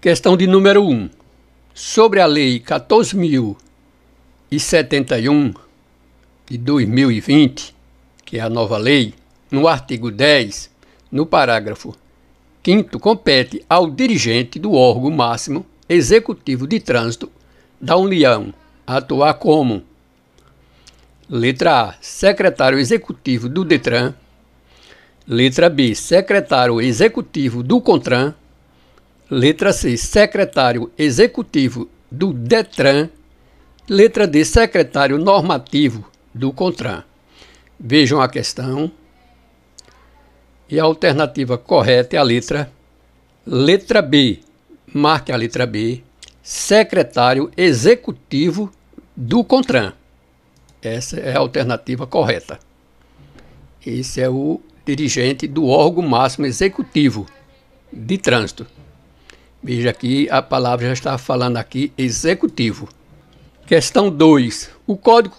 Questão de número 1. Sobre a Lei 14.071 de 2020, que é a nova lei, no artigo 10, no parágrafo 5, compete ao dirigente do órgão máximo executivo de trânsito da União atuar como? Letra A, secretário executivo do Detran, letra B, secretário executivo do CONTRAN, Letra C, secretário executivo do DETRAN. Letra D, secretário normativo do CONTRAN. Vejam a questão. E a alternativa correta é a letra letra B. Marque a letra B. Secretário executivo do CONTRAN. Essa é a alternativa correta. Esse é o dirigente do órgão máximo executivo de trânsito. Veja aqui, a palavra já está falando aqui executivo. Questão 2. O código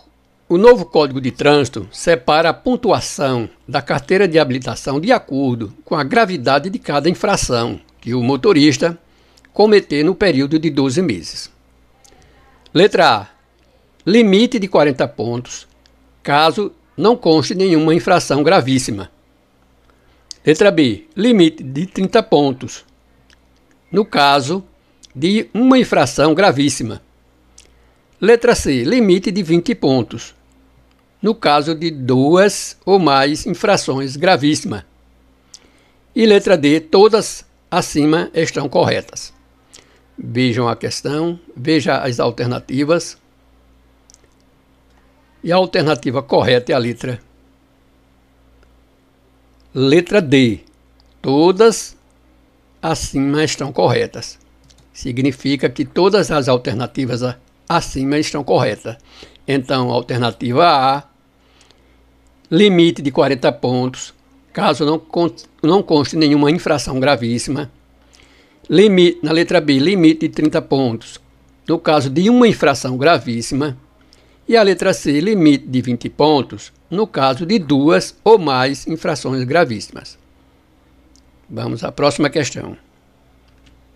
o novo Código de Trânsito separa a pontuação da carteira de habilitação de acordo com a gravidade de cada infração que o motorista cometer no período de 12 meses. Letra A. Limite de 40 pontos, caso não conste nenhuma infração gravíssima. Letra B. Limite de 30 pontos, no caso de uma infração gravíssima. Letra C. Limite de 20 pontos. No caso de duas ou mais infrações gravíssimas. E letra D. Todas acima estão corretas. Vejam a questão, veja as alternativas. E a alternativa correta é a letra Letra D. Todas acima estão corretas. Significa que todas as alternativas acima estão corretas. Então, alternativa A, limite de 40 pontos, caso não, não conste nenhuma infração gravíssima. Limite, na letra B, limite de 30 pontos, no caso de uma infração gravíssima. E a letra C, limite de 20 pontos, no caso de duas ou mais infrações gravíssimas. Vamos à próxima questão.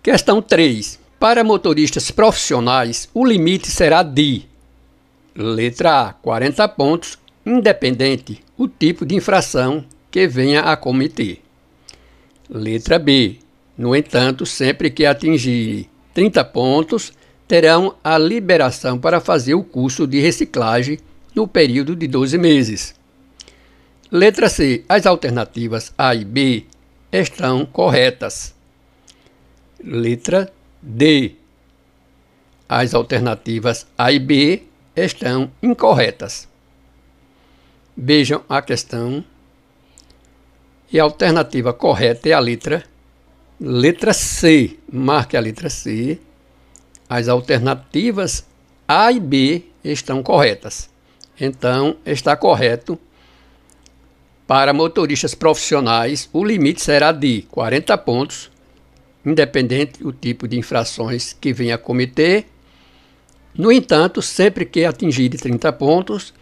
Questão 3. Para motoristas profissionais, o limite será de letra A, 40 pontos, independente o tipo de infração que venha a cometer. Letra B. No entanto, sempre que atingir 30 pontos, terão a liberação para fazer o curso de reciclagem no período de 12 meses. Letra C. As alternativas A e B estão corretas. Letra D. As alternativas A e B estão incorretas. Vejam a questão. E a alternativa correta é a letra letra C. Marque a letra C. As alternativas A e B estão corretas. Então, está correto para motoristas profissionais, o limite será de 40 pontos, independente do tipo de infrações que venha a cometer. No entanto, sempre que atingir 30 pontos,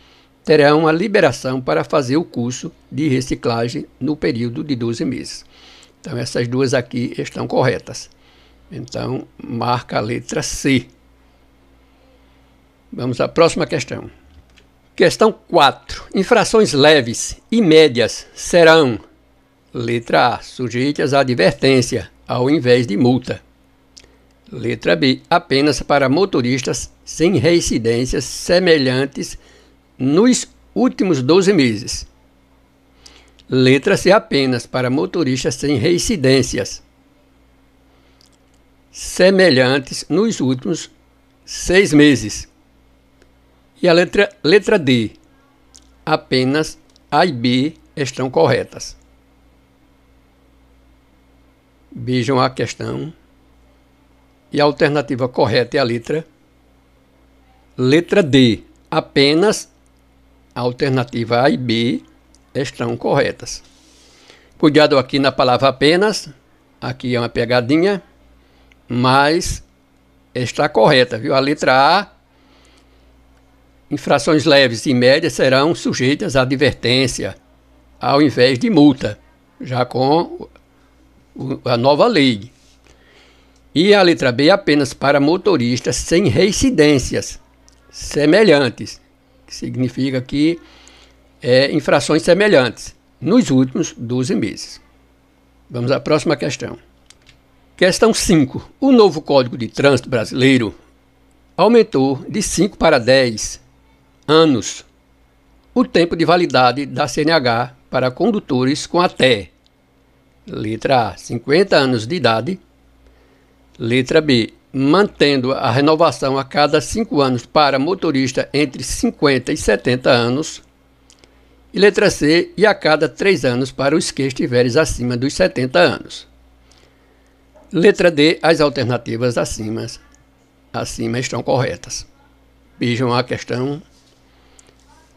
terão a liberação para fazer o curso de reciclagem no período de 12 meses. Então, essas duas aqui estão corretas. Então, marca a letra C. Vamos à próxima questão. Questão 4. Infrações leves e médias serão: letra A, sujeitas à advertência ao invés de multa. Letra B, apenas para motoristas sem reincidências semelhantes nos últimos 12 meses. Letra C, apenas para motoristas sem reincidências semelhantes nos últimos seis meses. E a letra, letra D. Apenas A e B estão corretas. Vejam a questão. E a alternativa correta é a letra letra D. Apenas a alternativa A e B estão corretas. Cuidado aqui na palavra apenas. Aqui é uma pegadinha, mas está correta, viu? A letra A Infrações leves e médias serão sujeitas a advertência, ao invés de multa, já com a nova lei. E a letra B apenas para motoristas sem reincidências semelhantes, que significa que é, infrações semelhantes nos últimos 12 meses. Vamos à próxima questão. Questão 5. O novo Código de Trânsito Brasileiro aumentou de 5 para 10 anos o tempo de validade da CNH para condutores com até letra A, 50 anos de idade, letra B, mantendo a renovação a cada 5 anos para motorista entre 50 e 70 anos, e letra C, e a cada 3 anos para os que estiverem acima dos 70 anos. Letra D, as alternativas acima, acima estão corretas. Vejam a questão.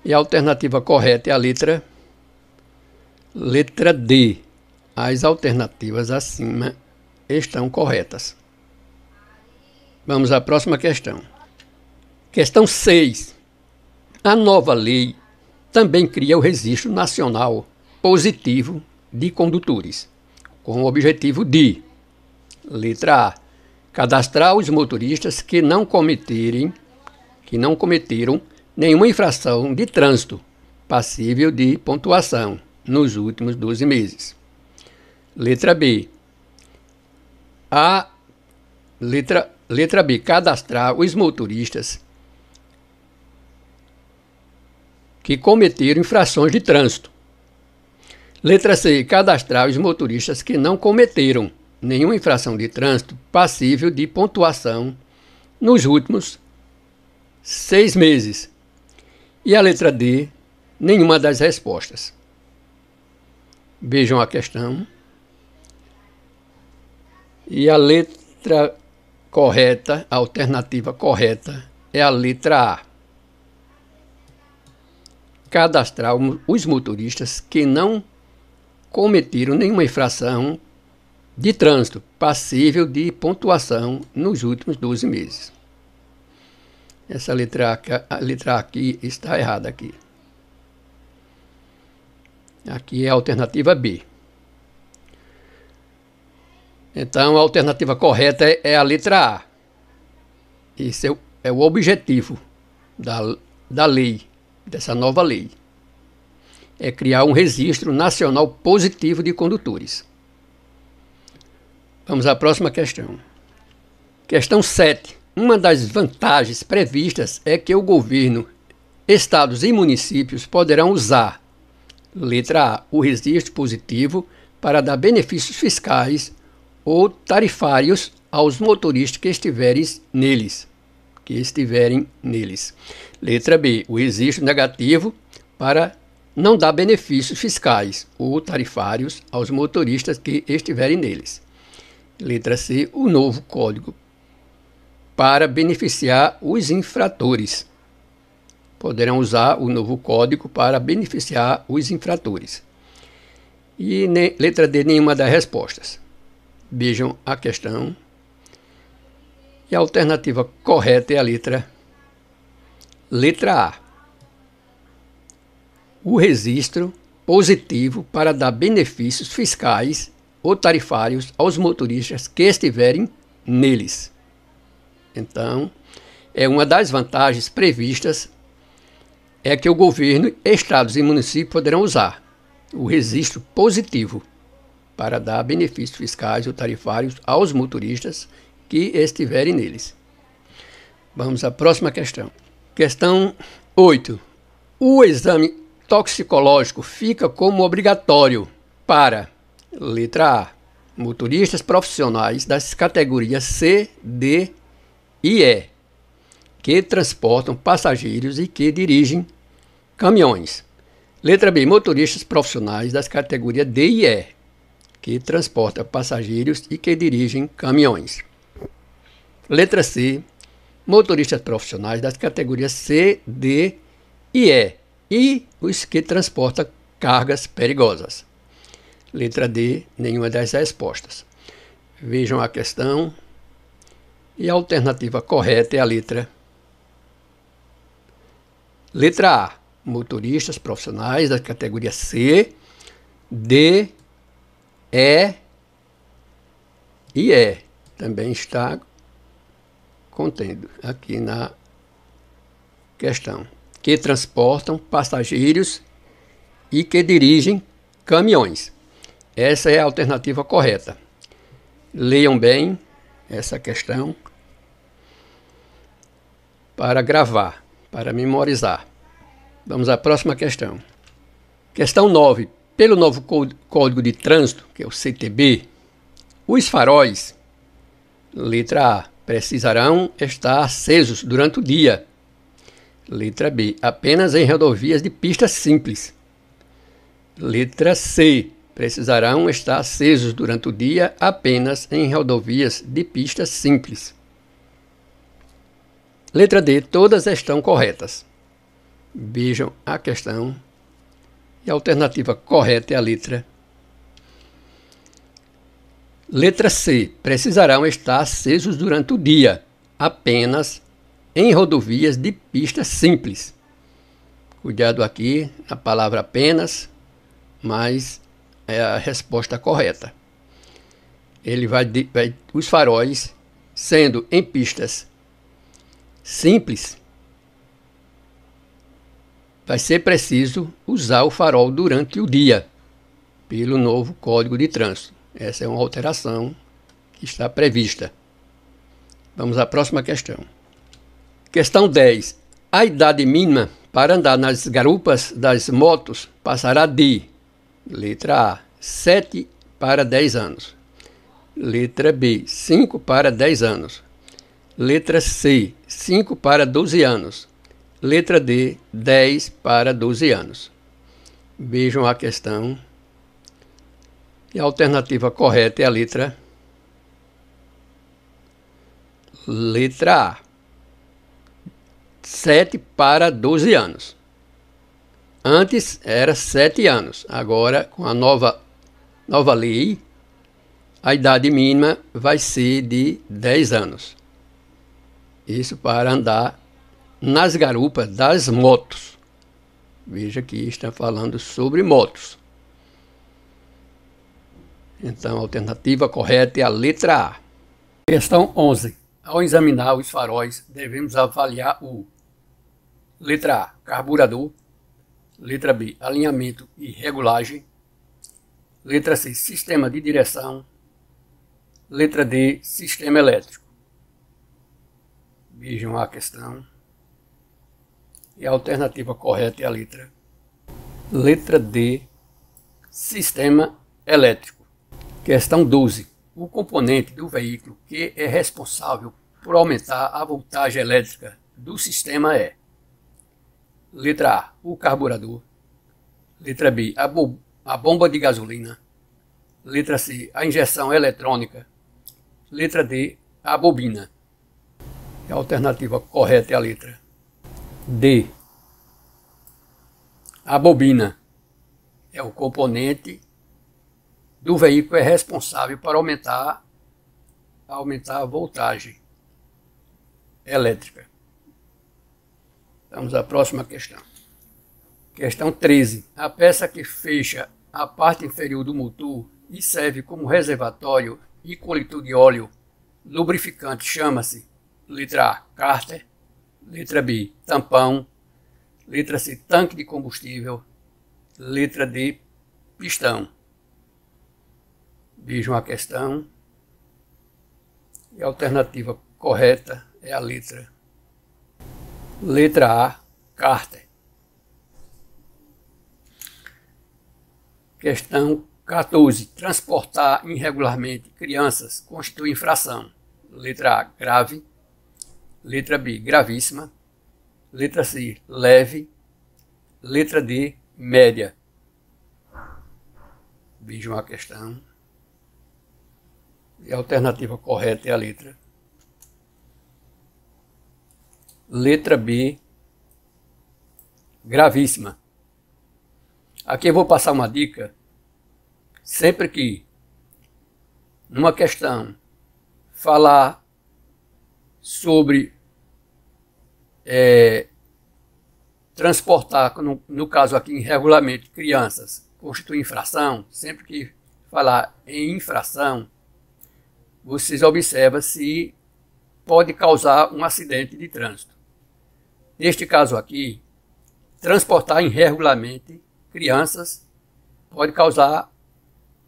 E a alternativa correta é a letra letra D. As alternativas acima estão corretas. Vamos à próxima questão. Questão 6. A nova lei também cria o Registro Nacional Positivo de Condutores, com o objetivo de Letra A. Cadastrar os motoristas que não cometerem, que não cometeram nenhuma infração de trânsito passível de pontuação nos últimos 12 meses. Letra B. A letra, letra B. Cadastrar os motoristas que cometeram infrações de trânsito. Letra C. Cadastrar os motoristas que não cometeram nenhuma infração de trânsito passível de pontuação nos últimos seis meses. E a letra D, nenhuma das respostas. Vejam a questão. E a letra correta, a alternativa correta, é a letra A. Cadastrar os motoristas que não cometeram nenhuma infração de trânsito passível de pontuação nos últimos 12 meses. Essa letra, a letra A aqui está errada aqui. Aqui é a alternativa B. Então a alternativa correta é, é a letra A. Esse é o, é o objetivo da, da lei, dessa nova lei. É criar um registro nacional positivo de condutores. Vamos à próxima questão. Questão 7. Uma das vantagens previstas é que o governo, estados e municípios poderão usar, letra A, o registro positivo para dar benefícios fiscais ou tarifários aos motoristas que estiverem neles, que estiverem neles. Letra B, o registro negativo para não dar benefícios fiscais ou tarifários aos motoristas que estiverem neles. Letra C, o novo código para beneficiar os infratores. Poderão usar o novo código para beneficiar os infratores. E ne, letra D, nenhuma das respostas. Vejam a questão. E a alternativa correta é a letra letra A. O registro positivo para dar benefícios fiscais ou tarifários aos motoristas que estiverem neles. Então, é uma das vantagens previstas é que o governo, estados e municípios poderão usar o registro positivo para dar benefícios fiscais ou tarifários aos motoristas que estiverem neles. Vamos à próxima questão. Questão 8. O exame toxicológico fica como obrigatório para Letra A. Motoristas profissionais das categorias C, D e E, que transportam passageiros e que dirigem caminhões. Letra B. Motoristas profissionais das categorias D e E, que transportam passageiros e que dirigem caminhões. Letra C. Motoristas profissionais das categorias C, D e E, e os que transportam cargas perigosas. Letra D, nenhuma das respostas. Vejam a questão. E a alternativa correta é a letra Letra A. Motoristas profissionais da categoria C, D, E e E, também está contendo aqui na questão. Que transportam passageiros e que dirigem caminhões. Essa é a alternativa correta. Leiam bem essa questão para gravar, para memorizar. Vamos à próxima questão. Questão 9. Pelo novo Código de Trânsito, que é o CTB, os faróis, letra A, precisarão estar acesos durante o dia. Letra B, apenas em rodovias de pista simples. Letra C, precisarão estar acesos durante o dia apenas em rodovias de pista simples. Letra D, todas estão corretas. Vejam a questão. E a alternativa correta é a letra. Letra C. Precisarão estar acesos durante o dia, apenas em rodovias de pista simples. Cuidado aqui na palavra apenas, mas é a resposta correta. Ele vai, vai os faróis sendo em pistas simples, vai ser preciso usar o farol durante o dia, pelo novo Código de Trânsito. Essa é uma alteração que está prevista. Vamos à próxima questão. Questão 10. A idade mínima para andar nas garupas das motos passará de letra A, 7 para 10 anos. Letra B, 5 para 10 anos. Letra C, 5 para 12 anos. Letra D, 10 para 12 anos. Vejam a questão. E a alternativa correta é a letra Letra A. 7 para 12 anos. Antes era 7 anos. Agora, com a nova, nova lei, a idade mínima vai ser de 10 anos. Isso para andar nas garupas das motos. Veja que está falando sobre motos. Então, a alternativa correta é a letra A. Questão 11. Ao examinar os faróis, devemos avaliar o letra A, carburador, letra B, alinhamento e regulagem, letra C, sistema de direção, letra D, sistema elétrico. Vejam a questão. E a alternativa correta é a letra. Letra D, sistema elétrico. Questão 12. O componente do veículo que é responsável por aumentar a voltagem elétrica do sistema é Letra A, o carburador. Letra B, a, bo a bomba de gasolina. Letra C, a injeção eletrônica. Letra D, a bobina. A alternativa correta é a letra D. A bobina é o componente do veículo é responsável para aumentar, aumentar a voltagem elétrica. Vamos à próxima questão. Questão 13. A peça que fecha a parte inferior do motor e serve como reservatório e coletor de óleo lubrificante chama-se Letra A, cárter. Letra B, tampão. Letra C, tanque de combustível. Letra D, pistão. Vejam a questão. E a alternativa correta é a letra. Letra A, cárter. Questão 14. Transportar irregularmente crianças constitui infração. Letra A, grave. Letra B, gravíssima. Letra C, leve. Letra D, média. Vejam a questão. E a alternativa correta é a letra. Letra B, gravíssima. Aqui eu vou passar uma dica. Sempre que numa questão falar sobre é, transportar, no, no, caso aqui em regulamento, crianças constitui infração, sempre que falar em infração, vocês observam se pode causar um acidente de trânsito. Neste caso aqui, transportar irregularmente crianças pode causar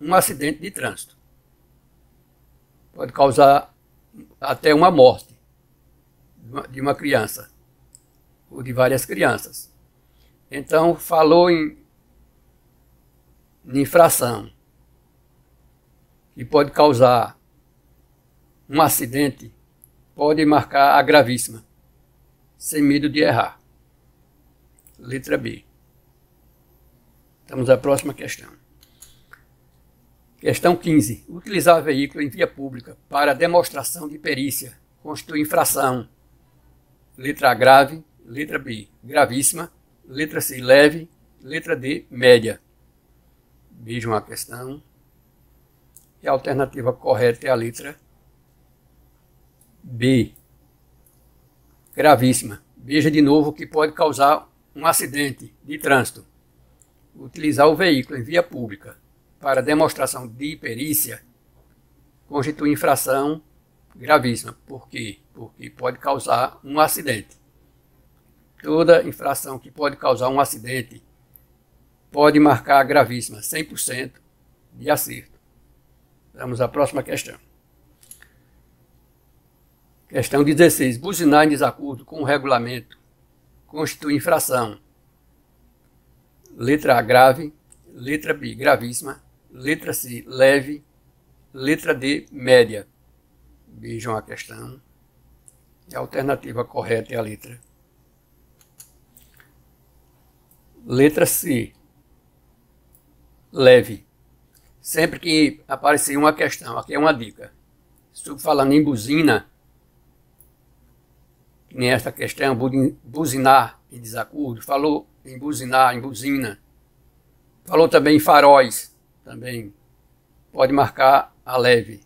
um acidente de trânsito. Pode causar até uma morte de uma criança ou de várias crianças. Então, falou em, em infração que pode causar um acidente, pode marcar a gravíssima, sem medo de errar. Letra B. Estamos à próxima questão. Questão 15. Utilizar veículo em via pública para demonstração de perícia constitui infração. Letra grave. Letra B, gravíssima. Letra C, leve. Letra D, média. Vejam a questão. E a alternativa correta é a letra B, gravíssima. Veja de novo que pode causar um acidente de trânsito. Utilizar o veículo em via pública para demonstração de perícia constitui infração gravíssima. Por quê? Porque pode causar um acidente. Toda infração que pode causar um acidente pode marcar gravíssima, 100% de acerto. Vamos à próxima questão. Questão 16. Buzinar em desacordo com o regulamento constitui infração. Letra A, grave. Letra B, gravíssima. Letra C, leve. Letra D, média. Vejam a questão. A alternativa correta é a letra. Letra C, leve. Sempre que aparecer uma questão, aqui é uma dica. Estou falando em buzina, que nem esta questão, buzinar em desacordo, falou em buzinar, em buzina. Falou também em faróis, também pode marcar a leve.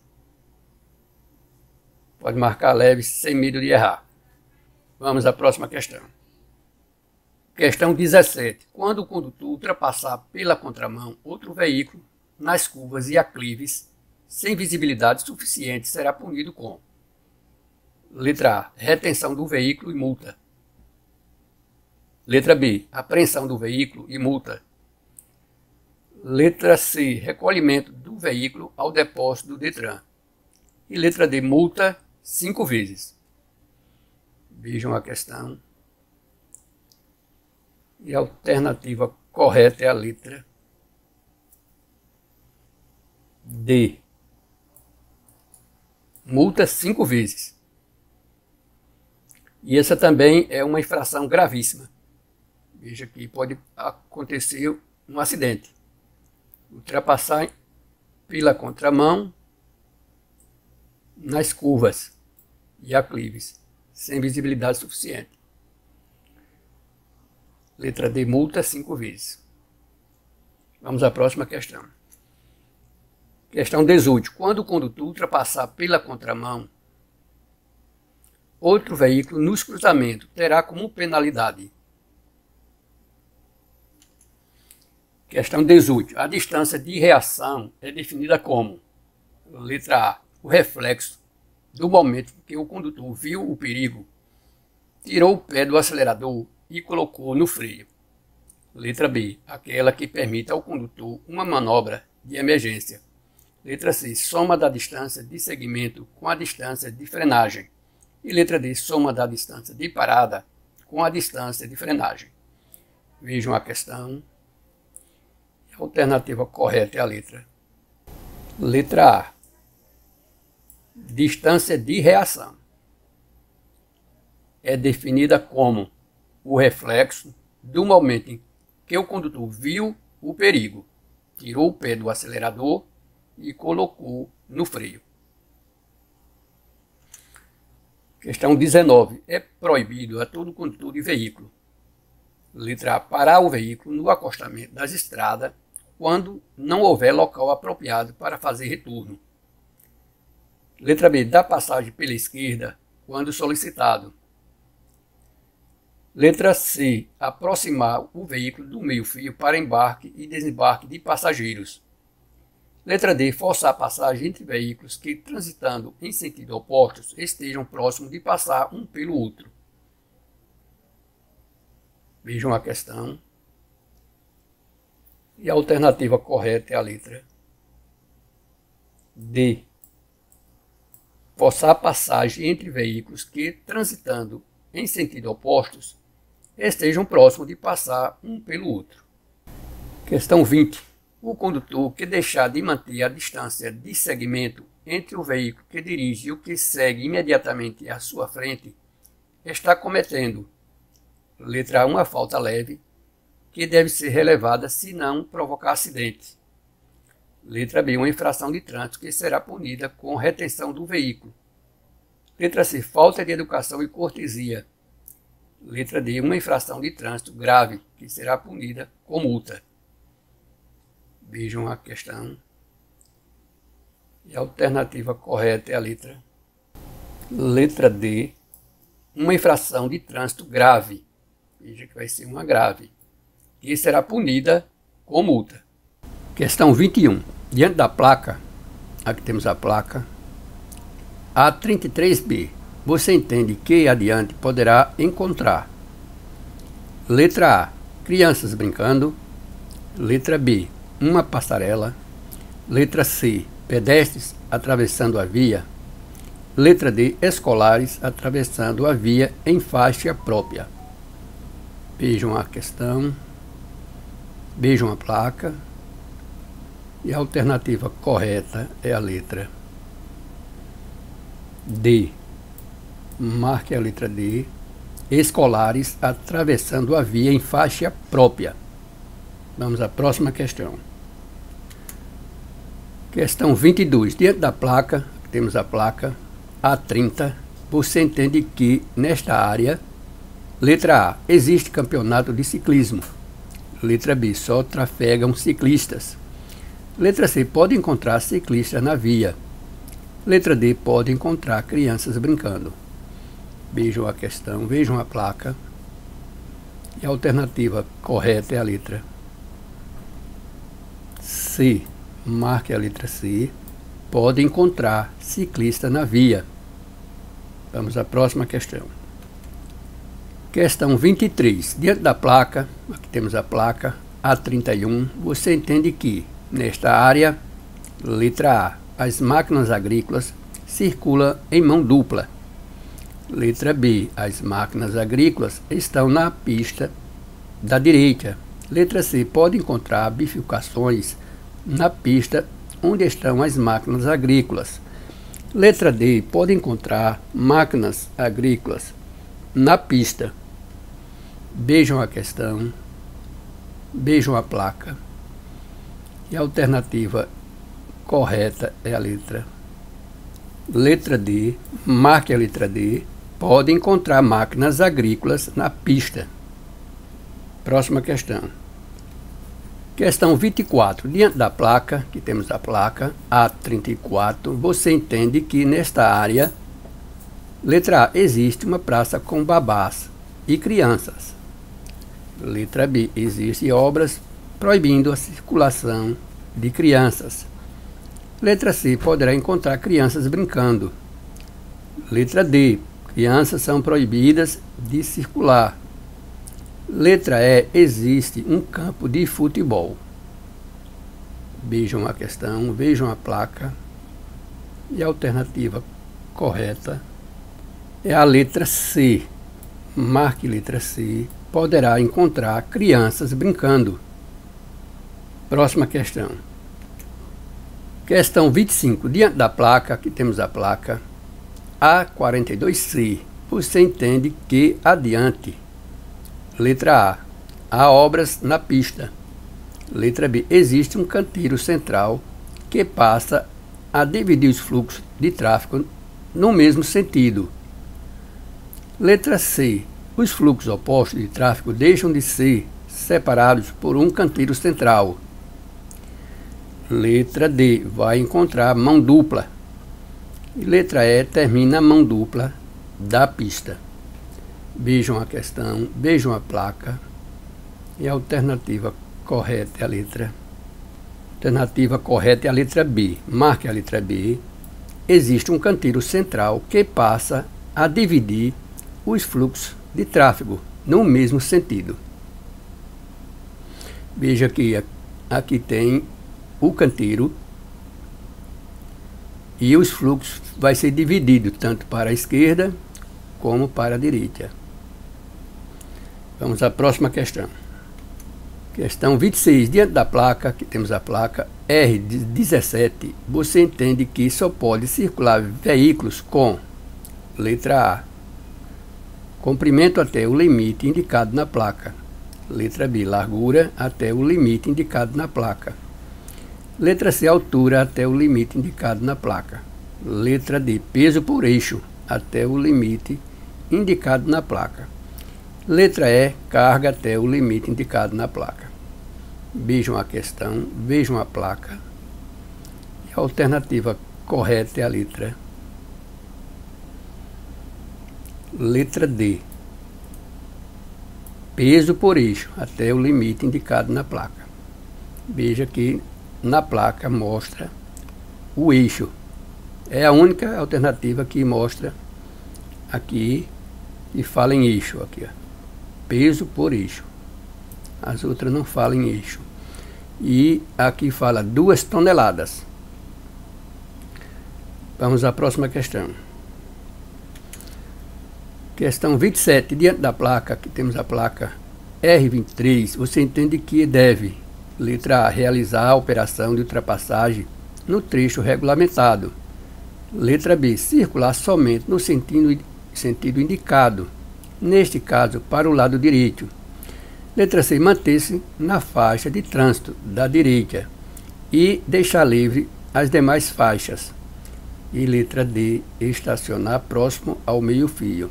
Pode marcar a leve sem medo de errar. Vamos à próxima questão. Questão 17. Quando o condutor ultrapassar pela contramão outro veículo nas curvas e aclives sem visibilidade suficiente, será punido com Letra A. Retenção do veículo e multa. Letra B. Apreensão do veículo e multa. Letra C. Recolhimento do veículo ao depósito do Detran. E letra D. Multa cinco vezes. Vejam a questão. E a alternativa correta é a letra D. Multa cinco vezes. E essa também é uma infração gravíssima. Veja que pode acontecer um acidente. Ultrapassar pela contramão nas curvas e aclives, sem visibilidade suficiente. Letra D, multa cinco vezes. Vamos à próxima questão. Questão 18. Quando o condutor ultrapassar pela contramão outro veículo nos cruzamentos terá como penalidade. Questão 18. A distância de reação é definida como, letra A, o reflexo do momento que o condutor viu o perigo, tirou o pé do acelerador e colocou no freio. Letra B, aquela que permite ao condutor uma manobra de emergência. Letra C, soma da distância de segmento com a distância de frenagem. E letra D, soma da distância de parada com a distância de frenagem. Vejam a questão. A alternativa correta é a letra. Letra A. Distância de reação. É definida como o reflexo do momento em que o condutor viu o perigo, tirou o pé do acelerador e colocou no freio. Questão 19. É proibido a todo condutor de veículo. Letra A. Parar o veículo no acostamento das estradas quando não houver local apropriado para fazer retorno. Letra B. Dar passagem pela esquerda quando solicitado. Letra C. Aproximar o veículo do meio-fio para embarque e desembarque de passageiros. Letra D. Forçar a passagem entre veículos que, transitando em sentido opostos, estejam próximos de passar um pelo outro. Vejam a questão. E a alternativa correta é a letra D. Forçar a passagem entre veículos que, transitando em sentido opostos, estejam próximos de passar um pelo outro. Questão 20 o condutor que deixar de manter a distância de segmento entre o veículo que dirige e o que segue imediatamente à sua frente está cometendo, letra A, uma falta leve, que deve ser relevada se não provocar acidente. Letra B, uma infração de trânsito que será punida com retenção do veículo. Letra C, falta de educação e cortesia. Letra D, uma infração de trânsito grave que será punida com multa. Vejam a questão. E a alternativa correta é a letra. Letra D. Uma infração de trânsito grave. Veja que vai ser uma grave. E será punida com multa. Questão 21. Diante da placa, aqui temos a placa, A33B. Você entende que adiante poderá encontrar Letra A. Crianças brincando. Letra B uma passarela. Letra C, pedestres atravessando a via. Letra D, escolares atravessando a via em faixa própria. Vejam a questão. Vejam a placa. E a alternativa correta é a letra D. Marque a letra D. Escolares atravessando a via em faixa própria. Vamos à próxima questão. Questão 22. Diante da placa, temos a placa A30. Você entende que nesta área, letra A, existe campeonato de ciclismo. Letra B, só trafegam ciclistas. Letra C, pode encontrar ciclistas na via. Letra D, pode encontrar crianças brincando. Vejam a questão, vejam a placa. E a alternativa correta é a letra C. Marque a letra C. Pode encontrar ciclista na via. Vamos à próxima questão. Questão 23. Diante da placa, aqui temos a placa A31, você entende que, nesta área, letra A, as máquinas agrícolas circulam em mão dupla. Letra B, as máquinas agrícolas estão na pista da direita. Letra C, pode encontrar bifurcações na pista onde estão as máquinas agrícolas. Letra D. Pode encontrar máquinas agrícolas na pista. Vejam a questão. Vejam a placa. E a alternativa correta é a letra. Letra D. Marque a letra D. Pode encontrar máquinas agrícolas na pista. Próxima questão. Questão 24. Diante da placa, que temos a placa A34, você entende que nesta área, letra A, existe uma praça com babás e crianças. Letra B, existem obras proibindo a circulação de crianças. Letra C, poderá encontrar crianças brincando. Letra D, crianças são proibidas de circular. Letra E, existe um campo de futebol. Vejam a questão, vejam a placa. E a alternativa correta é a letra C. Marque letra C. Poderá encontrar crianças brincando. Próxima questão. Questão 25. Diante da placa, aqui temos a placa A42C. Você entende que adiante Letra A. Há obras na pista. Letra B. Existe um canteiro central que passa a dividir os fluxos de tráfego no mesmo sentido. Letra C. Os fluxos opostos de tráfego deixam de ser separados por um canteiro central. Letra D. Vai encontrar mão dupla. E letra E. Termina a mão dupla da pista. Vejam a questão, vejam a placa. E a alternativa correta é a letra alternativa correta é a letra B. Marque a letra B. Existe um canteiro central que passa a dividir os fluxos de tráfego no mesmo sentido. Veja que aqui tem o canteiro e os fluxos vai ser dividido tanto para a esquerda como para a direita. Vamos à próxima questão. Questão 26. Diante da placa, que temos a placa R17, você entende que só pode circular veículos com letra A. Comprimento até o limite indicado na placa. Letra B. Largura até o limite indicado na placa. Letra C. Altura até o limite indicado na placa. Letra D. Peso por eixo até o limite indicado na placa. Letra E. Carga até o limite indicado na placa. Vejam a questão, vejam a placa. A alternativa correta é a letra. Letra D. Peso por eixo até o limite indicado na placa. Veja que na placa mostra o eixo. É a única alternativa que mostra aqui e fala em eixo aqui, ó. peso por eixo. As outras não falam em eixo. E aqui fala duas toneladas. Vamos à próxima questão. Questão 27. Diante da placa, aqui temos a placa R23, você entende que deve, letra A, realizar a operação de ultrapassagem no trecho regulamentado. Letra B, circular somente no sentido sentido indicado, neste caso para o lado direito. Letra C. Manter-se na faixa de trânsito da direita e deixar livre as demais faixas. E letra D. Estacionar próximo ao meio-fio.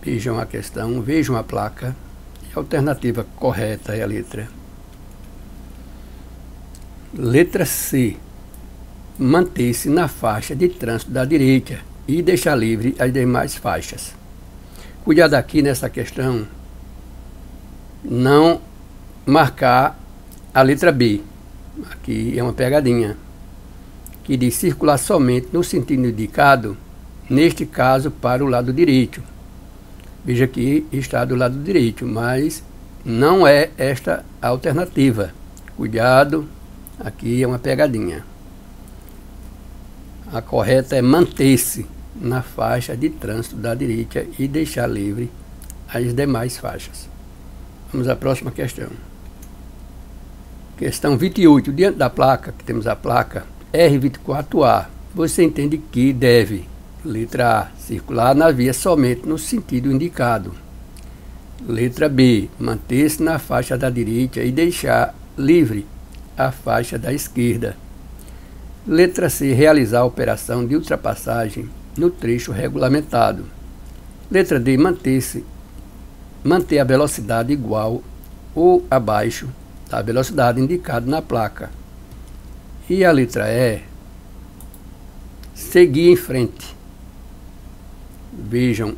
Vejam a questão, vejam a placa. E a alternativa correta é a letra. Letra C. Manter-se na faixa de trânsito da direita e deixar livre as demais faixas. Cuidado aqui nessa questão, não marcar a letra B. Aqui é uma pegadinha, que diz circular somente no sentido indicado, neste caso para o lado direito. Veja que está do lado direito, mas não é esta a alternativa. Cuidado, aqui é uma pegadinha. A correta é manter-se na faixa de trânsito da direita e deixar livre as demais faixas. Vamos à próxima questão. Questão 28. Diante da placa, que temos a placa R24A, você entende que deve, letra A, circular na via somente no sentido indicado. Letra B, manter-se na faixa da direita e deixar livre a faixa da esquerda. Letra C, realizar a operação de ultrapassagem no trecho regulamentado. Letra D, manter-se manter a velocidade igual ou abaixo da velocidade indicada na placa. E a letra E, seguir em frente. Vejam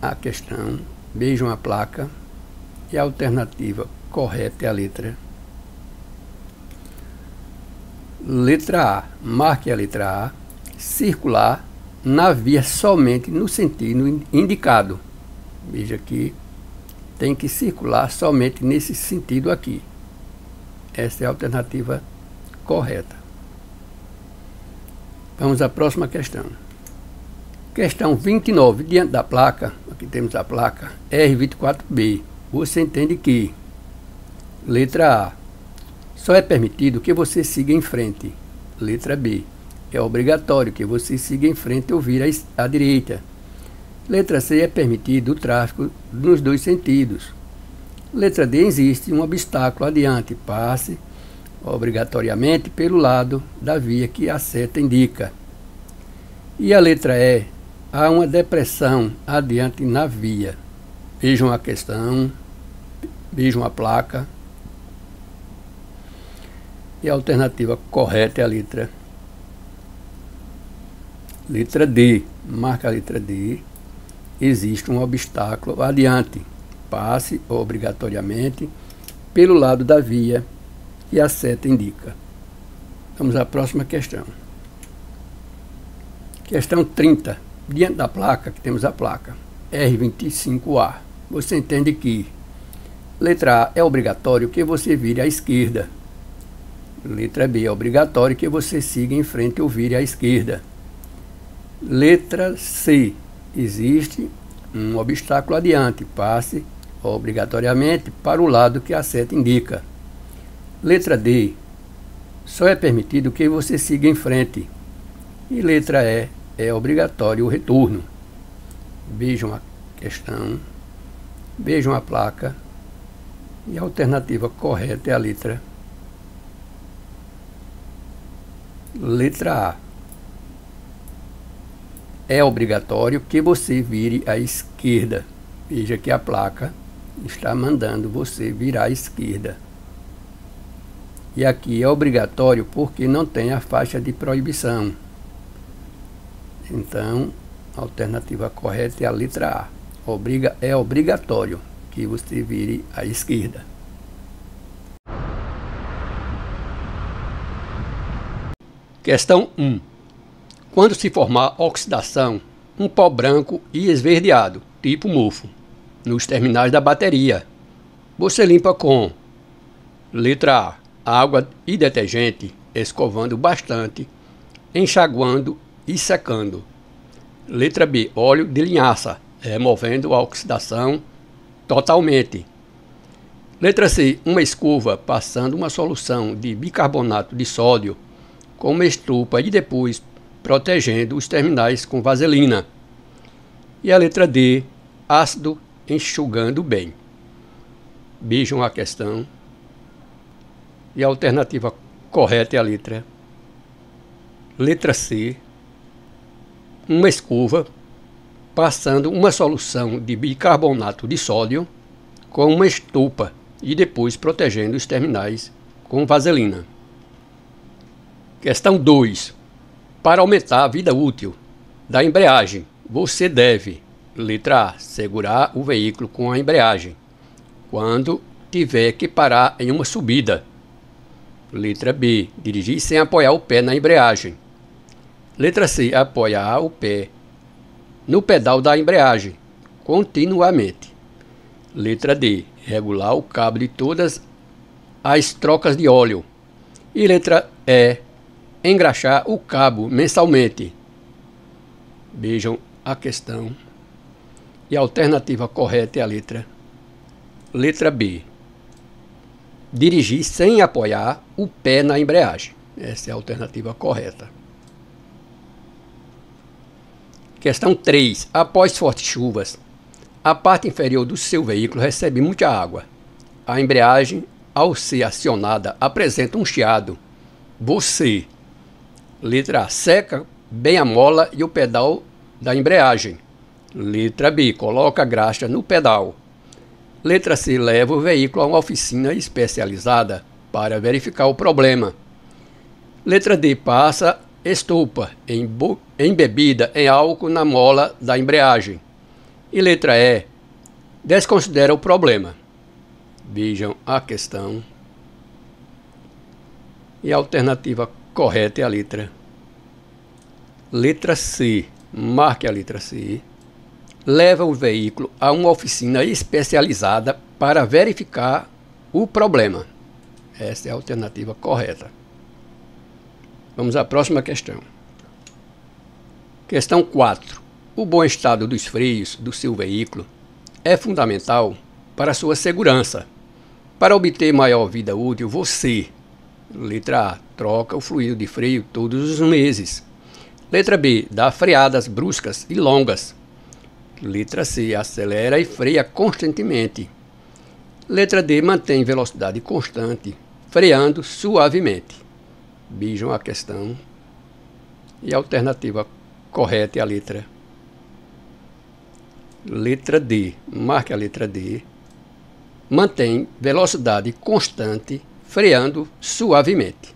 a questão, vejam a placa e a alternativa correta é a letra Letra A, marque a letra A, circular na via somente no sentido indicado. Veja que tem que circular somente nesse sentido aqui. Essa é a alternativa correta. Vamos à próxima questão. Questão 29. Diante da placa, aqui temos a placa R24B. Você entende que, letra A, só é permitido que você siga em frente. Letra B, é obrigatório que você siga em frente ou vira à direita. Letra C é permitido o tráfego nos dois sentidos. Letra D existe um obstáculo adiante, passe obrigatoriamente pelo lado da via que a seta indica. E a letra E, há uma depressão adiante na via. Vejam a questão, vejam a placa. E a alternativa correta é a letra Letra D. Marca a letra D. Existe um obstáculo adiante. Passe obrigatoriamente pelo lado da via que a seta indica. Vamos à próxima questão. Questão 30. Diante da placa, que temos a placa R25A, você entende que letra A é obrigatório que você vire à esquerda. Letra B é obrigatório que você siga em frente ou vire à esquerda. Letra C. Existe um obstáculo adiante. Passe obrigatoriamente para o lado que a seta indica. Letra D. Só é permitido que você siga em frente. E letra E. É obrigatório o retorno. Vejam a questão. Vejam a placa. E a alternativa correta é a letra. Letra A. É obrigatório que você vire à esquerda. Veja que a placa está mandando você virar à esquerda. E aqui é obrigatório porque não tem a faixa de proibição. Então, a alternativa correta é a letra A. Obriga, é obrigatório que você vire à esquerda. Questão 1. Quando se formar oxidação, um pó branco e esverdeado, tipo mofo, nos terminais da bateria, você limpa com letra A, água e detergente, escovando bastante, enxaguando e secando. Letra B, óleo de linhaça, removendo a oxidação totalmente. Letra C, uma escova passando uma solução de bicarbonato de sódio com uma estupa e depois protegendo os terminais com vaselina. E a letra D, ácido enxugando bem. Vejam a questão. E a alternativa correta é a letra. Letra C, uma escova passando uma solução de bicarbonato de sódio com uma estupa e depois protegendo os terminais com vaselina. Questão 2. Para aumentar a vida útil da embreagem, você deve, letra A, segurar o veículo com a embreagem quando tiver que parar em uma subida. Letra B, dirigir sem apoiar o pé na embreagem. Letra C, apoiar o pé no pedal da embreagem continuamente. Letra D, regular o cabo de todas as trocas de óleo. E letra E, engraxar o cabo mensalmente. Vejam a questão. E a alternativa correta é a letra. Letra B. Dirigir sem apoiar o pé na embreagem. Essa é a alternativa correta. Questão 3. Após fortes chuvas, a parte inferior do seu veículo recebe muita água. A embreagem, ao ser acionada, apresenta um chiado. Você Letra A. Seca bem a mola e o pedal da embreagem. Letra B. Coloca a graxa no pedal. Letra C. Leva o veículo a uma oficina especializada para verificar o problema. Letra D. Passa estupa embebida em álcool na mola da embreagem. E letra E. Desconsidera o problema. Vejam a questão. E a alternativa correta é a letra. Letra C. Marque a letra C. Leva o veículo a uma oficina especializada para verificar o problema. Essa é a alternativa correta. Vamos à próxima questão. Questão 4. O bom estado dos freios do seu veículo é fundamental para sua segurança. Para obter maior vida útil, você Letra A. Troca o fluido de freio todos os meses. Letra B. Dá freadas bruscas e longas. Letra C. Acelera e freia constantemente. Letra D. Mantém velocidade constante, freando suavemente. Vejam a questão. E a alternativa correta é a letra. Letra D. Marque a letra D. Mantém velocidade constante, freando suavemente.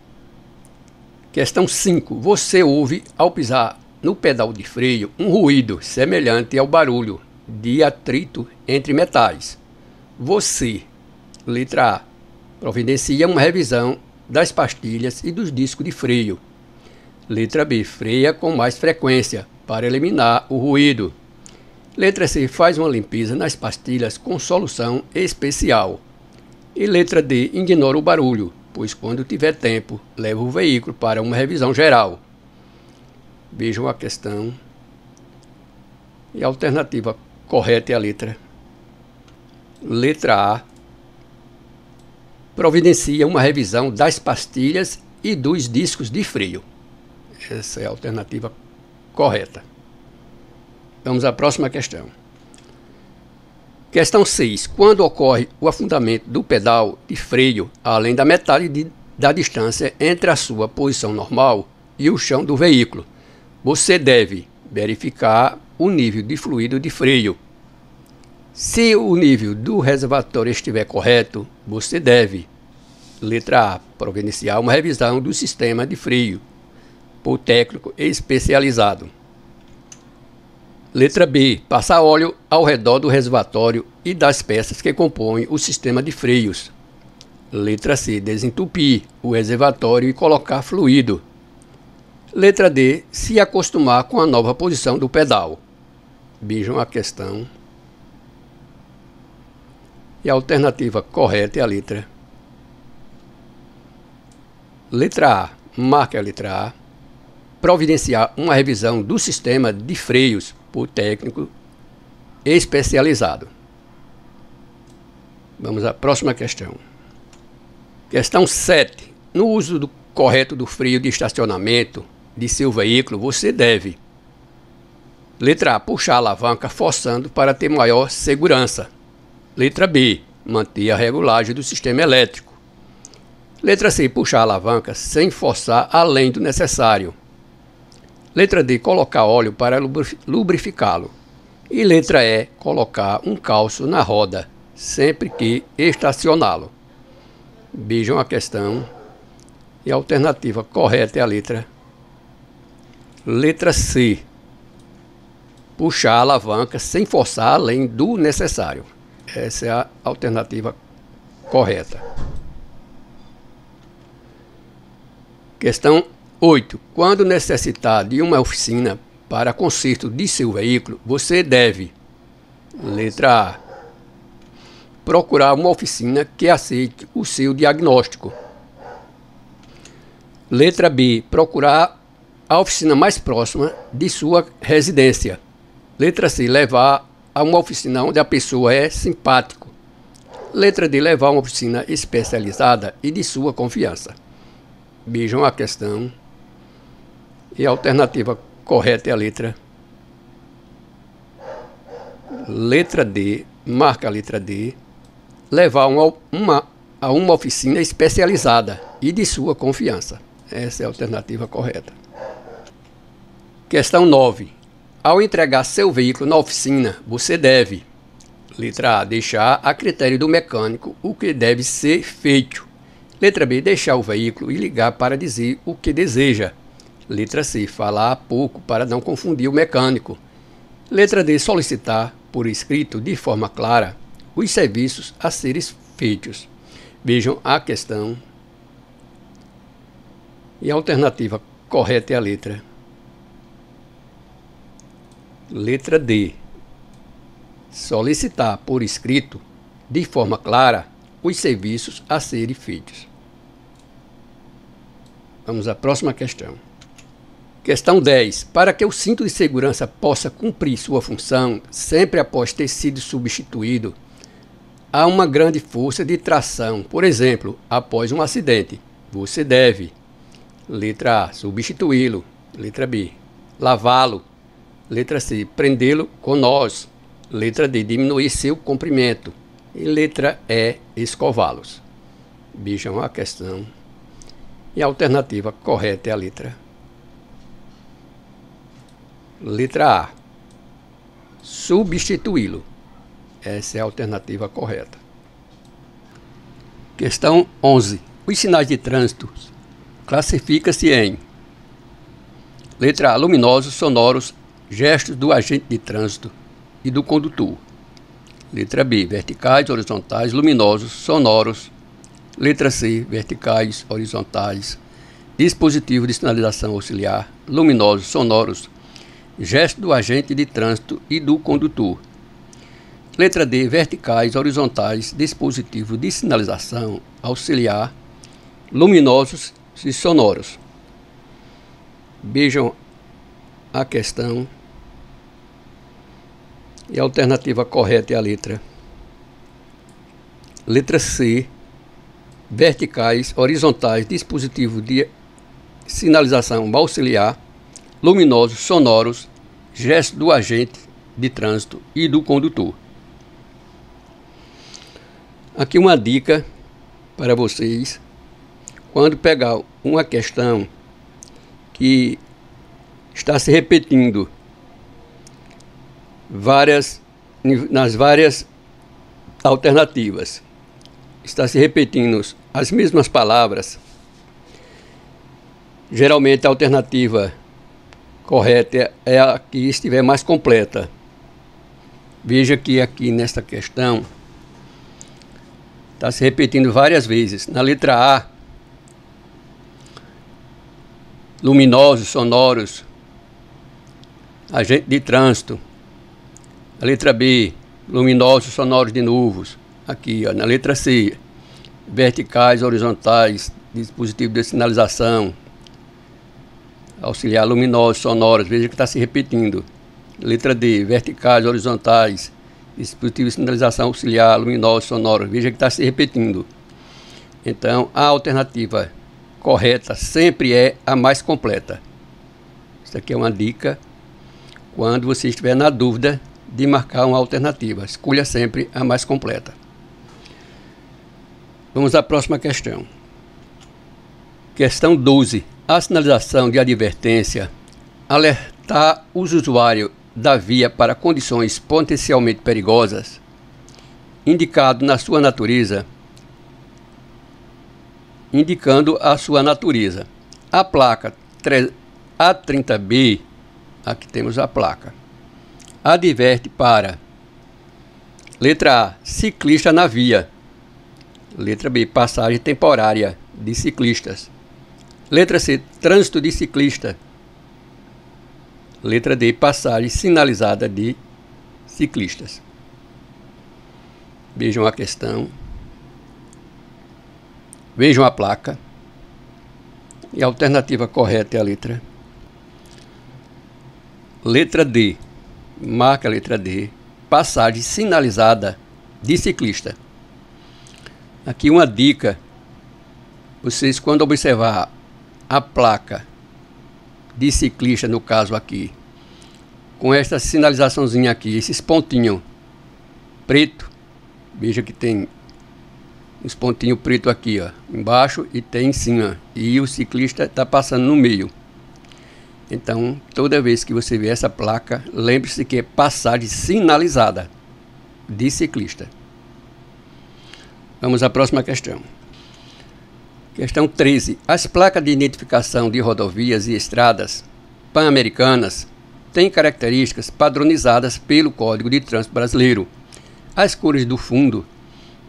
Questão 5. Você ouve, ao pisar no pedal de freio, um ruído semelhante ao barulho de atrito entre metais. Você, letra A, providencia uma revisão das pastilhas e dos discos de freio. Letra B. Freia com mais frequência para eliminar o ruído. Letra C. Faz uma limpeza nas pastilhas com solução especial. E letra D. Ignora o barulho, pois quando tiver tempo, leva o veículo para uma revisão geral. Vejam a questão. E a alternativa correta é a letra. Letra A. Providencia uma revisão das pastilhas e dos discos de freio. Essa é a alternativa correta. Vamos à próxima questão. Questão 6. Quando ocorre o afundamento do pedal de freio além da metade de, da distância entre a sua posição normal e o chão do veículo, você deve verificar o nível de fluido de freio. Se o nível do reservatório estiver correto, você deve, letra A, providenciar uma revisão do sistema de freio por técnico especializado. Letra B. Passar óleo ao redor do reservatório e das peças que compõem o sistema de freios. Letra C. Desentupir o reservatório e colocar fluido. Letra D. Se acostumar com a nova posição do pedal. Vejam a questão. E a alternativa correta é a letra. Letra A. Marque a letra A providenciar uma revisão do sistema de freios por técnico especializado. Vamos à próxima questão. Questão 7. No uso do correto do freio de estacionamento de seu veículo, você deve Letra A. Puxar a alavanca forçando para ter maior segurança. Letra B. Manter a regulagem do sistema elétrico. Letra C. Puxar a alavanca sem forçar além do necessário. Letra D, colocar óleo para lubrificá-lo. E letra E, colocar um calço na roda, sempre que estacioná-lo. Vejam a questão. E a alternativa correta é a letra. Letra C. Puxar a alavanca sem forçar além do necessário. Essa é a alternativa correta. Questão 8. Quando necessitar de uma oficina para conserto de seu veículo, você deve: letra A. Procurar uma oficina que aceite o seu diagnóstico. Letra B. Procurar a oficina mais próxima de sua residência. Letra C. Levar a uma oficina onde a pessoa é simpático. Letra D. Levar a uma oficina especializada e de sua confiança. Vejam a questão e a alternativa correta é a letra. Letra D, marca a letra D. Levar uma, uma, a uma oficina especializada e de sua confiança. Essa é a alternativa correta. Questão 9. Ao entregar seu veículo na oficina, você deve, letra A, deixar a critério do mecânico o que deve ser feito. Letra B, deixar o veículo e ligar para dizer o que deseja. Letra C. Falar pouco para não confundir o mecânico. Letra D. Solicitar, por escrito, de forma clara, os serviços a serem feitos. Vejam a questão. E a alternativa correta é a letra. Letra D. Solicitar por escrito, de forma clara, os serviços a serem feitos. Vamos à próxima questão. Questão 10. Para que o cinto de segurança possa cumprir sua função, sempre após ter sido substituído, há uma grande força de tração. Por exemplo, após um acidente, você deve: letra A, substituí-lo. Letra B, lavá-lo. Letra C, prendê-lo com nós. Letra D, diminuir seu comprimento. E letra E, escová-los. Vejam a questão. E a alternativa correta é a letra Letra A. Substituí-lo. Essa é a alternativa correta. Questão 11. Os sinais de trânsito classifica-se em Letra A. Luminosos, sonoros, gestos do agente de trânsito e do condutor. Letra B. Verticais, horizontais, luminosos, sonoros, Letra C, verticais, horizontais, dispositivo de sinalização auxiliar, luminosos, sonoros, gesto do agente de trânsito e do condutor. Letra D, verticais, horizontais, dispositivo de sinalização auxiliar, luminosos e sonoros. Vejam a questão. E a alternativa correta é a letra. Letra C. Verticais, horizontais, dispositivo de sinalização auxiliar, luminosos, sonoros, gesto do agente de trânsito e do condutor. Aqui uma dica para vocês. Quando pegar uma questão que está se repetindo várias, nas várias alternativas. Está se repetindo as mesmas palavras. Geralmente a alternativa correta é a que estiver mais completa. Veja que aqui nesta questão está se repetindo várias vezes. Na letra A, luminosos, sonoros, agente de trânsito. A letra B, luminosos, sonoros de nuvens. Aqui, ó, na letra C, verticais, horizontais, dispositivo de sinalização, auxiliar luminosos, sonoros. Veja que está se repetindo. Letra D, verticais, horizontais, dispositivo de sinalização auxiliar, luminosos, sonoros. Veja que está se repetindo. Então, a alternativa correta sempre é a mais completa. Isso aqui é uma dica. Quando você estiver na dúvida de marcar uma alternativa, escolha sempre a mais completa. Vamos à próxima questão. Questão 12. A sinalização de advertência alertar os usuários da via para condições potencialmente perigosas, indicado na sua natureza indicando a sua natureza. A placa A30B, aqui temos a placa, adverte para letra A, ciclista na via. Letra B, passagem temporária de ciclistas. Letra C, trânsito de ciclista. Letra D, passagem sinalizada de ciclistas. Vejam a questão. Vejam a placa. E a alternativa correta é a letra. Letra D. Marca a letra D. Passagem sinalizada de ciclista. Aqui uma dica. Vocês quando observar a placa de ciclista, no caso aqui, com esta sinalizaçãozinha aqui, esses pontinhos preto, veja que tem os pontinhos pretos aqui, ó, embaixo e tem em cima. E o ciclista está passando no meio. Então, toda vez que você vê essa placa, lembre-se que é passagem sinalizada de ciclista. Vamos à próxima questão. Questão 13. As placas de identificação de rodovias e estradas pan-americanas têm características padronizadas pelo Código de Trânsito Brasileiro. As cores do fundo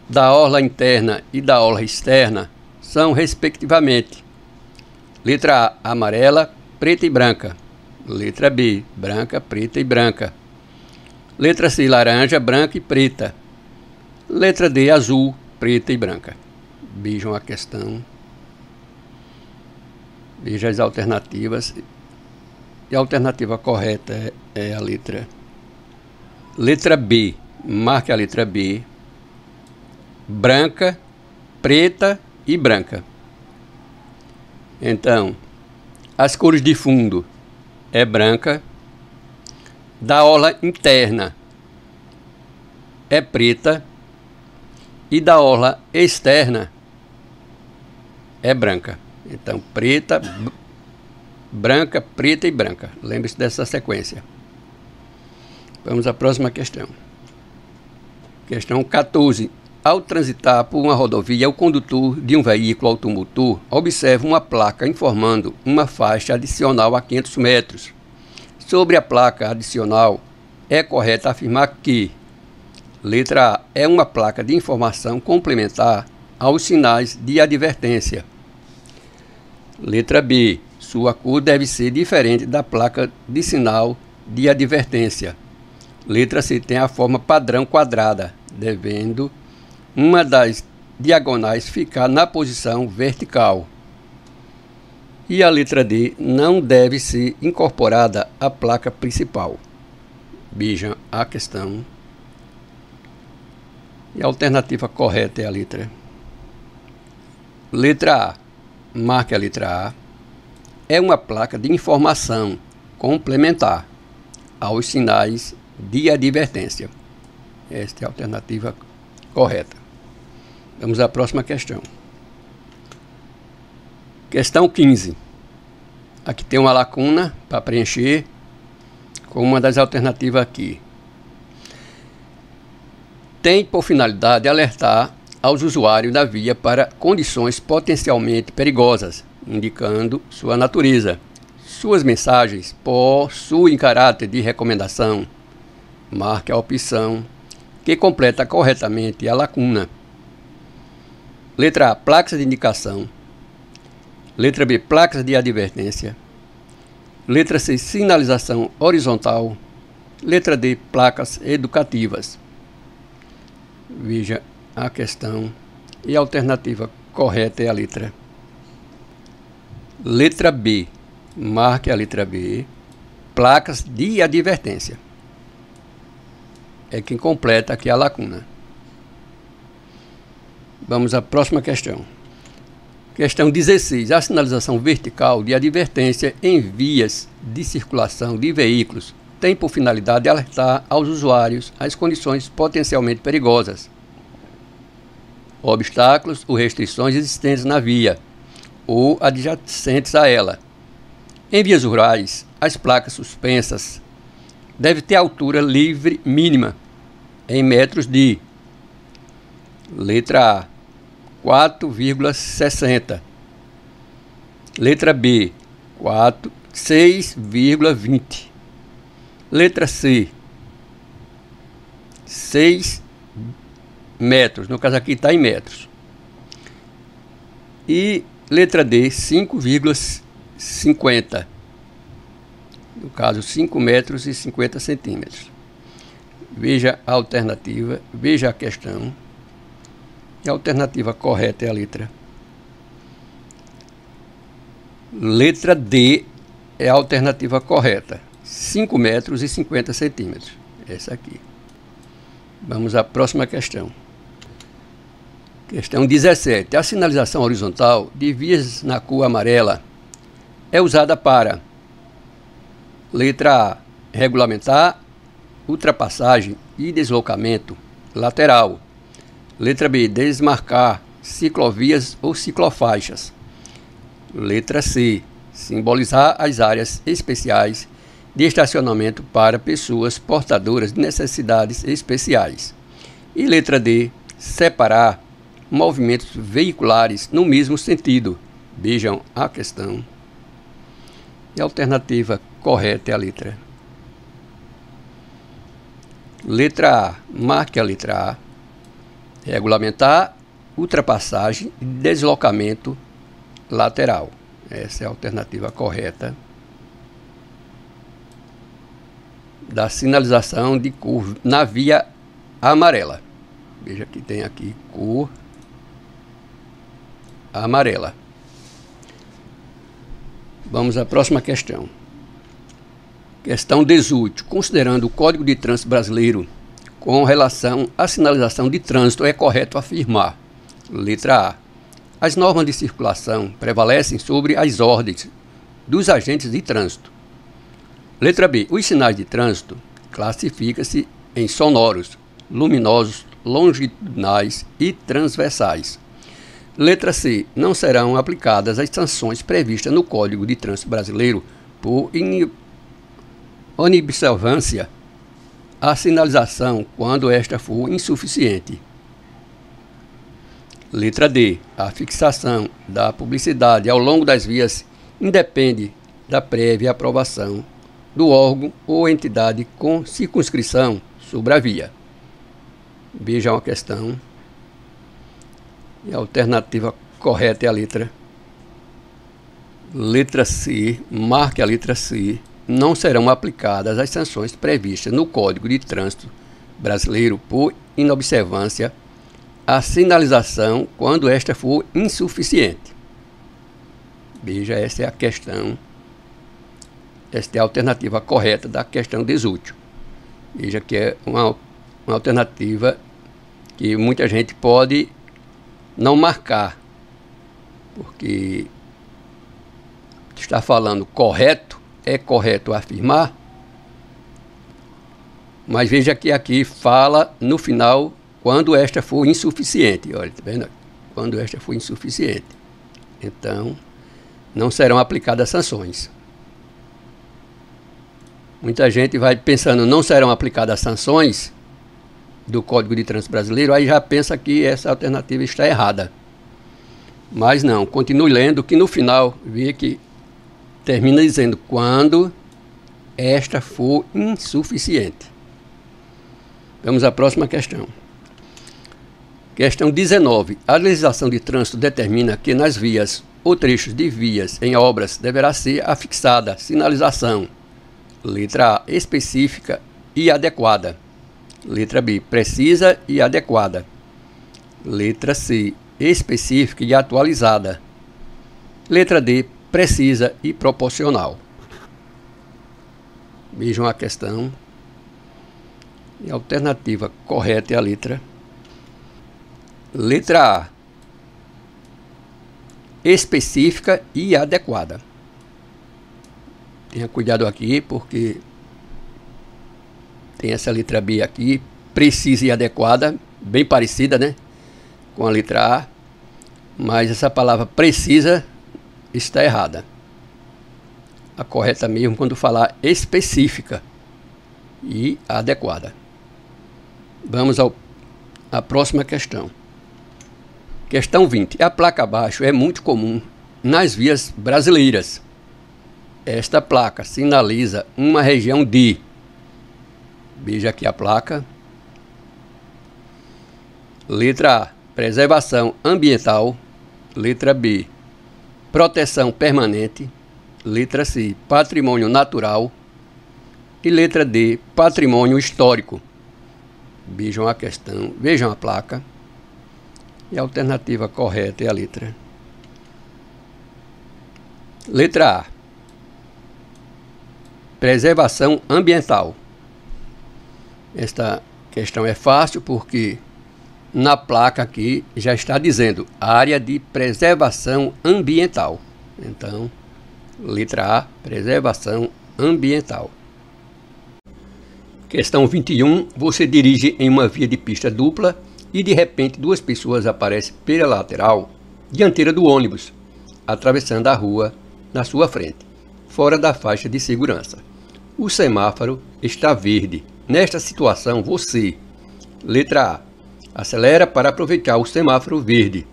da orla interna e da orla externa são, respectivamente, letra A, amarela, preta e branca. Letra B, branca, preta e branca. Letra C, laranja, branca e preta. Letra D, azul, preta e branca. Vejam a questão. Veja as alternativas. E a alternativa correta é, é a letra. Letra B. Marque a letra B branca, preta e branca. Então, as cores de fundo é branca, da orla interna é preta e da orla externa é branca. Então, preta, branca, preta e branca. Lembre-se dessa sequência. Vamos à próxima questão. Questão 14. Ao transitar por uma rodovia, o condutor de um veículo automotor observa uma placa informando uma faixa adicional a 500 metros. Sobre a placa adicional, é correto afirmar que letra A é uma placa de informação complementar aos sinais de advertência. Letra B. Sua cor deve ser diferente da placa de sinal de advertência. Letra C. Tem a forma padrão quadrada, devendo uma das diagonais ficar na posição vertical. E a letra D não deve ser incorporada à placa principal. Vejam a questão. E a alternativa correta é a letra. Letra A. Marque a letra A. É uma placa de informação complementar aos sinais de advertência. Esta é a alternativa correta. Vamos à próxima questão. Questão 15. Aqui tem uma lacuna para preencher com uma das alternativas aqui. Tem por finalidade alertar aos usuários da via para condições potencialmente perigosas, indicando sua natureza. Suas mensagens possuem caráter de recomendação. Marque a opção que completa corretamente a lacuna. Letra A, placas de indicação. Letra B, placas de advertência. Letra C, sinalização horizontal. Letra D, placas educativas. Veja a questão e a alternativa correta é a letra. Letra B. Marque a letra B. Placas de advertência. É quem completa aqui a lacuna. Vamos à próxima questão. Questão 16. A sinalização vertical de advertência em vias de circulação de veículos tem por finalidade alertar aos usuários as condições potencialmente perigosas, obstáculos ou restrições existentes na via ou adjacentes a ela. Em vias rurais, as placas suspensas devem ter altura livre mínima em metros de letra A 4,60 letra B 4 6,20 letra C 6 metros, no caso aqui está em metros. E letra D, 5,50. No caso, 5 metros e 50 centímetros. Veja a alternativa, veja a questão. E a alternativa correta é a letra. Letra D é a alternativa correta. 5 metros e 50 centímetros. Essa aqui. Vamos à próxima questão. Questão 17. A sinalização horizontal de vias na cor amarela é usada para letra A, regulamentar ultrapassagem e deslocamento lateral. Letra B, desmarcar ciclovias ou ciclofaixas. Letra C, simbolizar as áreas especiais de estacionamento para pessoas portadoras de necessidades especiais. E letra D, separar movimentos veiculares no mesmo sentido. Vejam a questão. E a alternativa correta é a letra. Letra A. Marque a letra A. Regulamentar ultrapassagem e deslocamento lateral. Essa é a alternativa correta da sinalização de cor na via amarela. Veja que tem aqui cor amarela. Vamos à próxima questão. Questão 18. Considerando o Código de Trânsito Brasileiro com relação à sinalização de trânsito, é correto afirmar: letra A. As normas de circulação prevalecem sobre as ordens dos agentes de trânsito. Letra B. Os sinais de trânsito classificam-se em sonoros, luminosos, longitudinais e transversais. Letra C. Não serão aplicadas as sanções previstas no Código de Trânsito Brasileiro por inobservância à sinalização quando esta for insuficiente. Letra D. A fixação da publicidade ao longo das vias independe da prévia aprovação do órgão ou entidade com circunscrição sobre a via. Vejam a questão E a alternativa correta é a letra letra C, marque a letra C, não serão aplicadas as sanções previstas no Código de Trânsito Brasileiro por inobservância à sinalização quando esta for insuficiente. Veja, essa é a questão, esta é a alternativa correta da questão desútil. Veja que é uma, uma alternativa que muita gente pode não marcar, porque está falando correto, é correto afirmar, mas veja que aqui fala no final quando esta for insuficiente. Olha, tá vendo? Quando esta for insuficiente. Então, não serão aplicadas sanções. Muita gente vai pensando não serão aplicadas sanções do Código de Trânsito Brasileiro, aí já pensa que essa alternativa está errada. Mas não, continue lendo que no final vê que termina dizendo quando esta for insuficiente. Vamos à próxima questão. Questão 19. A legislação de trânsito determina que nas vias ou trechos de vias em obras deverá ser afixada sinalização. Letra A. Específica e adequada. Letra B. Precisa e adequada. Letra C. Específica e atualizada. Letra D. Precisa e proporcional. Vejam a questão. E a alternativa correta é a letra. Letra A. Específica e adequada. Tenha cuidado aqui, porque tem essa letra B aqui, precisa e adequada, bem parecida, né? Com a letra A. Mas essa palavra precisa está errada. A correta mesmo quando falar específica e adequada. Vamos à próxima questão. Questão 20. A placa abaixo é muito comum nas vias brasileiras. Esta placa sinaliza uma região de. Veja aqui a placa. Letra A. Preservação ambiental. Letra B. Proteção permanente. Letra C. Patrimônio natural. E letra D. Patrimônio histórico. Vejam a questão, vejam a placa. E a alternativa correta é a letra. Letra A. Preservação ambiental. Esta questão é fácil porque na placa aqui já está dizendo área de preservação ambiental. Então, letra A, preservação ambiental. Questão 21. Você dirige em uma via de pista dupla e de repente duas pessoas aparecem pela lateral dianteira do ônibus, atravessando a rua na sua frente, fora da faixa de segurança. O semáforo está verde. Nesta situação, você, letra A, acelera para aproveitar o semáforo verde.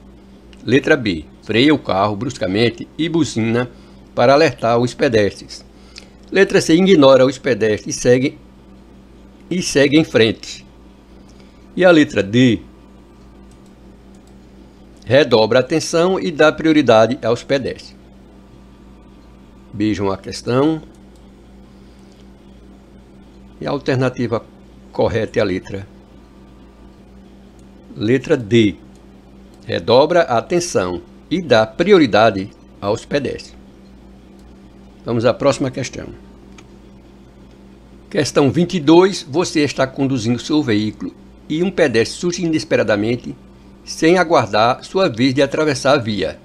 Letra B, freia o carro bruscamente e buzina para alertar os pedestres. Letra C, ignora os pedestres e segue e segue em frente. E a letra D redobra a atenção e dá prioridade aos pedestres. Vejam a questão. E a alternativa correta é a letra. Letra D. Redobra a atenção e dá prioridade aos pedestres. Vamos à próxima questão. Questão 22. Você está conduzindo seu veículo e um pedestre surge inesperadamente sem aguardar sua vez de atravessar a via.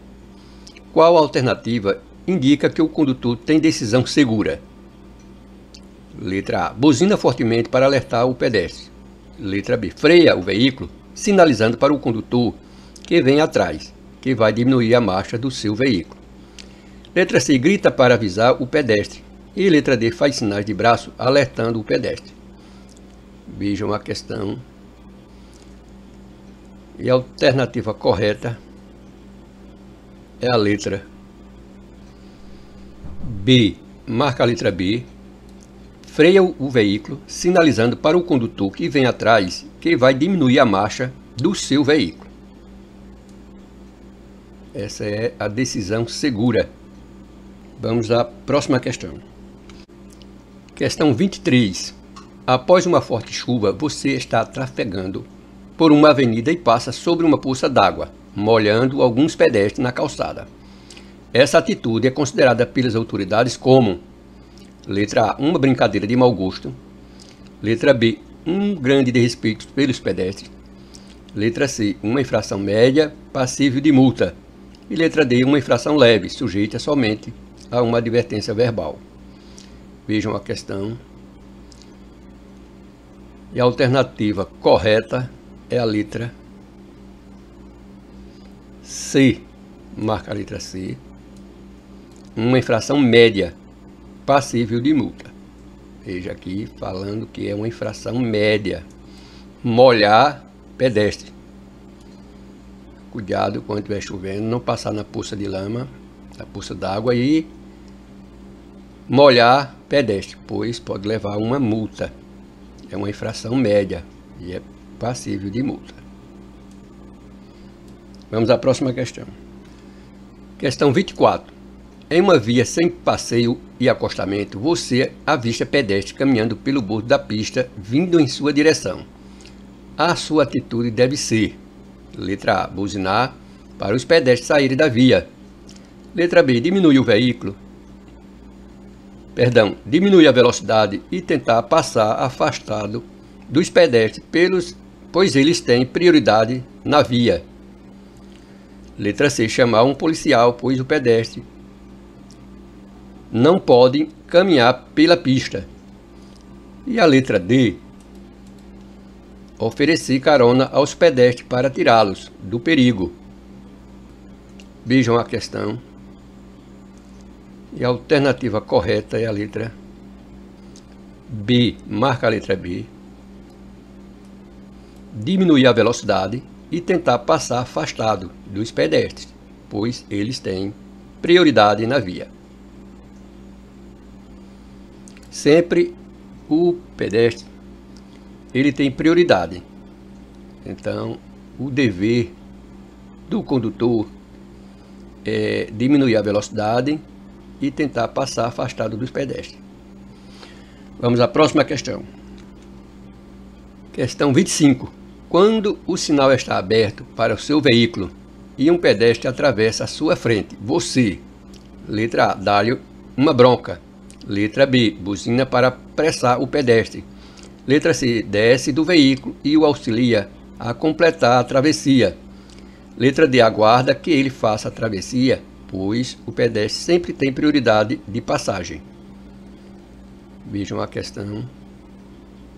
Qual alternativa indica que o condutor tem decisão segura? Letra A. Buzina fortemente para alertar o pedestre. Letra B. Freia o veículo, sinalizando para o condutor que vem atrás, que vai diminuir a marcha do seu veículo. Letra C. Grita para avisar o pedestre, e letra D faz sinais de braço alertando o pedestre. Vejam a questão. E a alternativa correta é a letra B. Marca a letra B. Freia o veículo, sinalizando para o condutor que vem atrás que vai diminuir a marcha do seu veículo. essa é a decisão segura. Vamos à próxima questão. Questão 23. Após uma forte chuva, você está trafegando por uma avenida e passa sobre uma poça d'água, molhando alguns pedestres na calçada. Essa atitude é considerada pelas autoridades como letra A, uma brincadeira de mau gosto, letra B, um grande desrespeito pelos pedestres, letra C, uma infração média, passível de multa, e letra D, uma infração leve, sujeita somente a uma advertência verbal. Vejam a questão. E a alternativa correta é a letra C. Marca a letra C uma infração média passível de multa. Veja aqui falando que é uma infração média. Molhar pedestre. Cuidado quando estiver chovendo, não passar na poça de lama, na poça d'água e molhar pedestre, pois pode levar uma multa. É uma infração média e é passível de multa. Vamos à próxima questão. Questão 24. Em uma via sem passeio e acostamento, você avista pedestre caminhando pelo bordo da pista, vindo em sua direção. A sua atitude deve ser: letra A, buzinar para os pedestres saírem da via. Letra B, diminuir o veículo. Perdão, diminuir a velocidade e tentar passar afastado dos pedestres, pelos, pois eles têm prioridade na via. Letra C, chamar um policial, pois o pedestre não podem caminhar pela pista. E a letra D, oferecer carona aos pedestres para tirá-los do perigo. Vejam a questão. E a alternativa correta é a letra B. Marca a letra B. Diminuir a velocidade e tentar passar afastado dos pedestres, pois eles têm prioridade na via sempre o pedestre ele tem prioridade. Então, o dever do condutor é diminuir a velocidade e tentar passar afastado dos pedestres. Vamos à próxima questão. Questão 25. Quando o sinal está aberto para o seu veículo e um pedestre atravessa a sua frente, você, letra A, dá-lhe uma bronca Letra B. Buzina para apressar o pedestre. Letra C. Desce do veículo e o auxilia a completar a travessia. Letra D. Aguarda que ele faça a travessia, pois o pedestre sempre tem prioridade de passagem. Vejam a questão.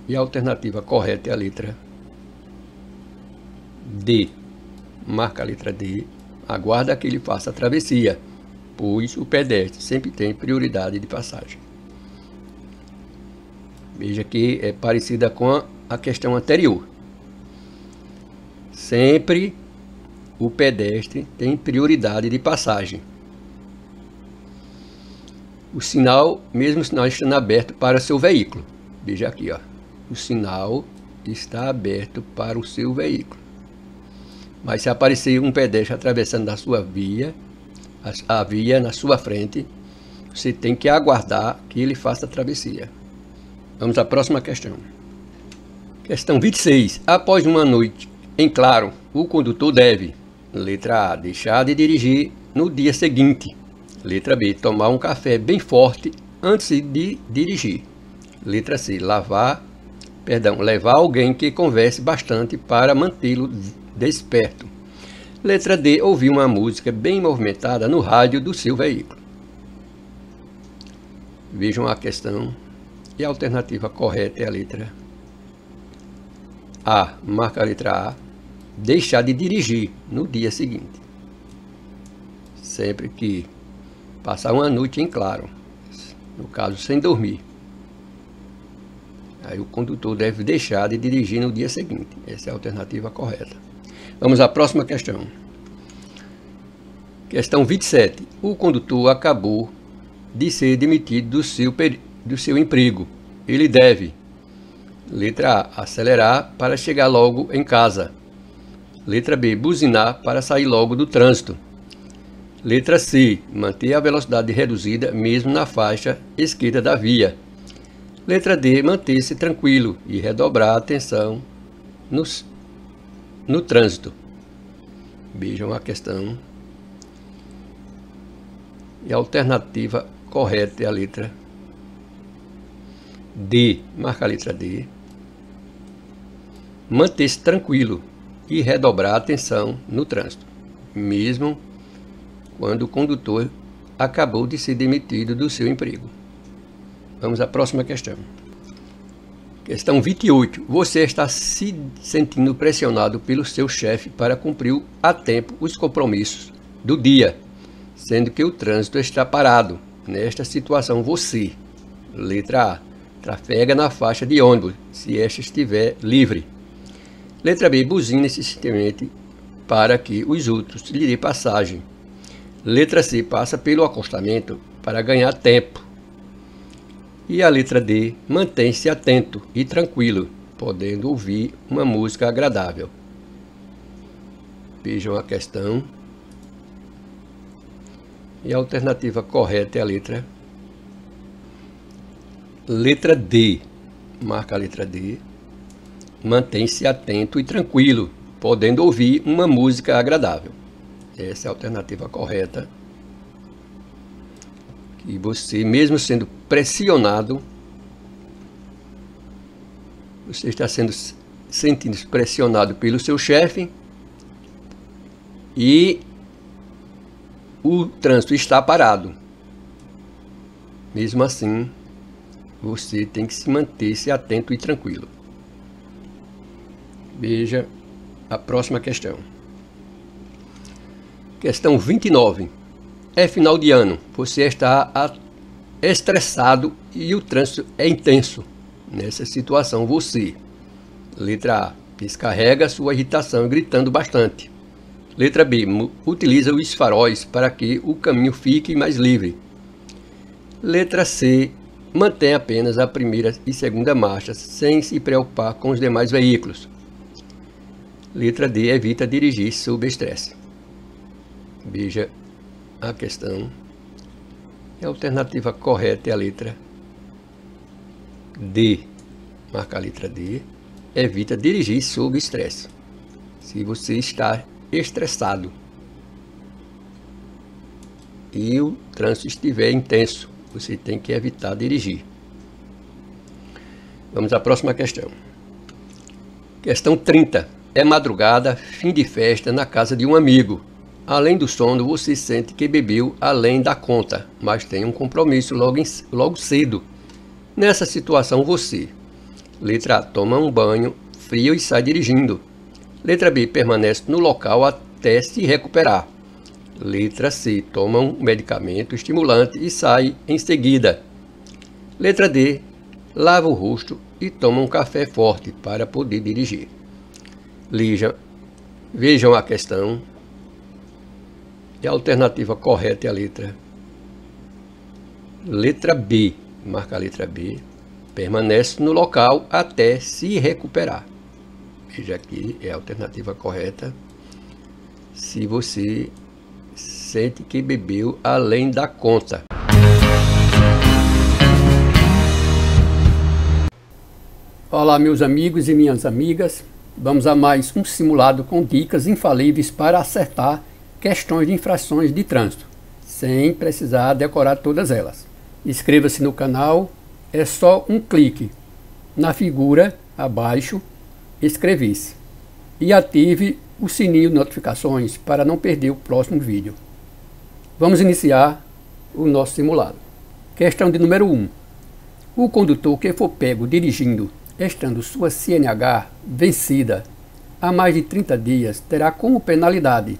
E a alternativa correta é a letra D. Marca a letra D. Aguarda que ele faça a travessia pois o pedestre sempre tem prioridade de passagem. Veja que é parecida com a questão anterior. Sempre o pedestre tem prioridade de passagem. O sinal, mesmo o sinal estando aberto para seu veículo. Veja aqui, ó. O sinal está aberto para o seu veículo. Mas se aparecer um pedestre atravessando a sua via, a via na sua frente, você tem que aguardar que ele faça a travessia. Vamos à próxima questão. Questão 26. Após uma noite em claro, o condutor deve, letra A, deixar de dirigir no dia seguinte. Letra B, tomar um café bem forte antes de dirigir. Letra C, lavar, perdão, levar alguém que converse bastante para mantê-lo desperto. Letra D. Ouvir uma música bem movimentada no rádio do seu veículo. Vejam a questão. E a alternativa correta é a letra A. Marca a letra A. Deixar de dirigir no dia seguinte. Sempre que passar uma noite em claro. No caso, sem dormir. Aí o condutor deve deixar de dirigir no dia seguinte. Essa é a alternativa correta. Vamos à próxima questão. Questão 27. O condutor acabou de ser demitido do seu, do seu emprego. Ele deve, letra A, acelerar para chegar logo em casa. Letra B, buzinar para sair logo do trânsito. Letra C. Manter a velocidade reduzida mesmo na faixa esquerda da via. Letra D. Manter-se tranquilo e redobrar a atenção nos, no trânsito. Vejam a questão. E a alternativa correta é a letra D. Marca a letra D. Manter-se tranquilo e redobrar a atenção no trânsito, mesmo quando o condutor acabou de ser demitido do seu emprego. Vamos à próxima questão. Questão 28. Você está se sentindo pressionado pelo seu chefe para cumprir a tempo os compromissos do dia, sendo que o trânsito está parado. Nesta situação, você, letra A, trafega na faixa de ônibus, se esta estiver livre. Letra B, buzina insistentemente para que os outros lhe dê passagem. Letra C passa pelo acostamento para ganhar tempo. E a letra D mantém-se atento e tranquilo, podendo ouvir uma música agradável. Vejam a questão. E a alternativa correta é a letra Letra D. Marca a letra D. Mantém-se atento e tranquilo, podendo ouvir uma música agradável. Essa é a alternativa correta. Que você, mesmo sendo pressionado, você está sendo sentindo pressionado pelo seu chefe e o trânsito está parado. Mesmo assim, você tem que se manter-se atento e tranquilo. Veja a próxima questão. Questão 29. É final de ano. Você está estressado e o trânsito é intenso. Nessa situação, você. Letra A. Descarrega sua irritação gritando bastante. Letra B. Utiliza os faróis para que o caminho fique mais livre. Letra C. Mantém apenas a primeira e segunda marchas, sem se preocupar com os demais veículos. Letra D. Evita dirigir sob estresse. Veja a questão. A alternativa correta é a letra D. Marca a letra D. Evita dirigir sob estresse. Se você está estressado e o trânsito estiver intenso, você tem que evitar dirigir. Vamos à próxima questão. Questão 30. É madrugada, fim de festa na casa de um amigo. Além do sono, você sente que bebeu além da conta, mas tem um compromisso logo, em, logo cedo. Nessa situação, você, letra A, toma um banho frio e sai dirigindo. Letra B, permanece no local até se recuperar. Letra C, toma um medicamento estimulante e sai em seguida. Letra D, lava o rosto e toma um café forte para poder dirigir. Lija, vejam a questão e a alternativa correta é a letra letra B. Marca a letra B. Permanece no local até se recuperar. Veja aqui é a alternativa correta. Se você sente que bebeu além da conta. Olá, meus amigos e minhas amigas. Vamos a mais um simulado com dicas infalíveis para acertar questões de infrações de trânsito, sem precisar decorar todas elas. Inscreva-se no canal, é só um clique na figura abaixo, inscrever-se e ative o sininho de notificações para não perder o próximo vídeo. Vamos iniciar o nosso simulado. Questão de número 1. O condutor que for pego dirigindo, estando sua CNH vencida há mais de 30 dias, terá como penalidade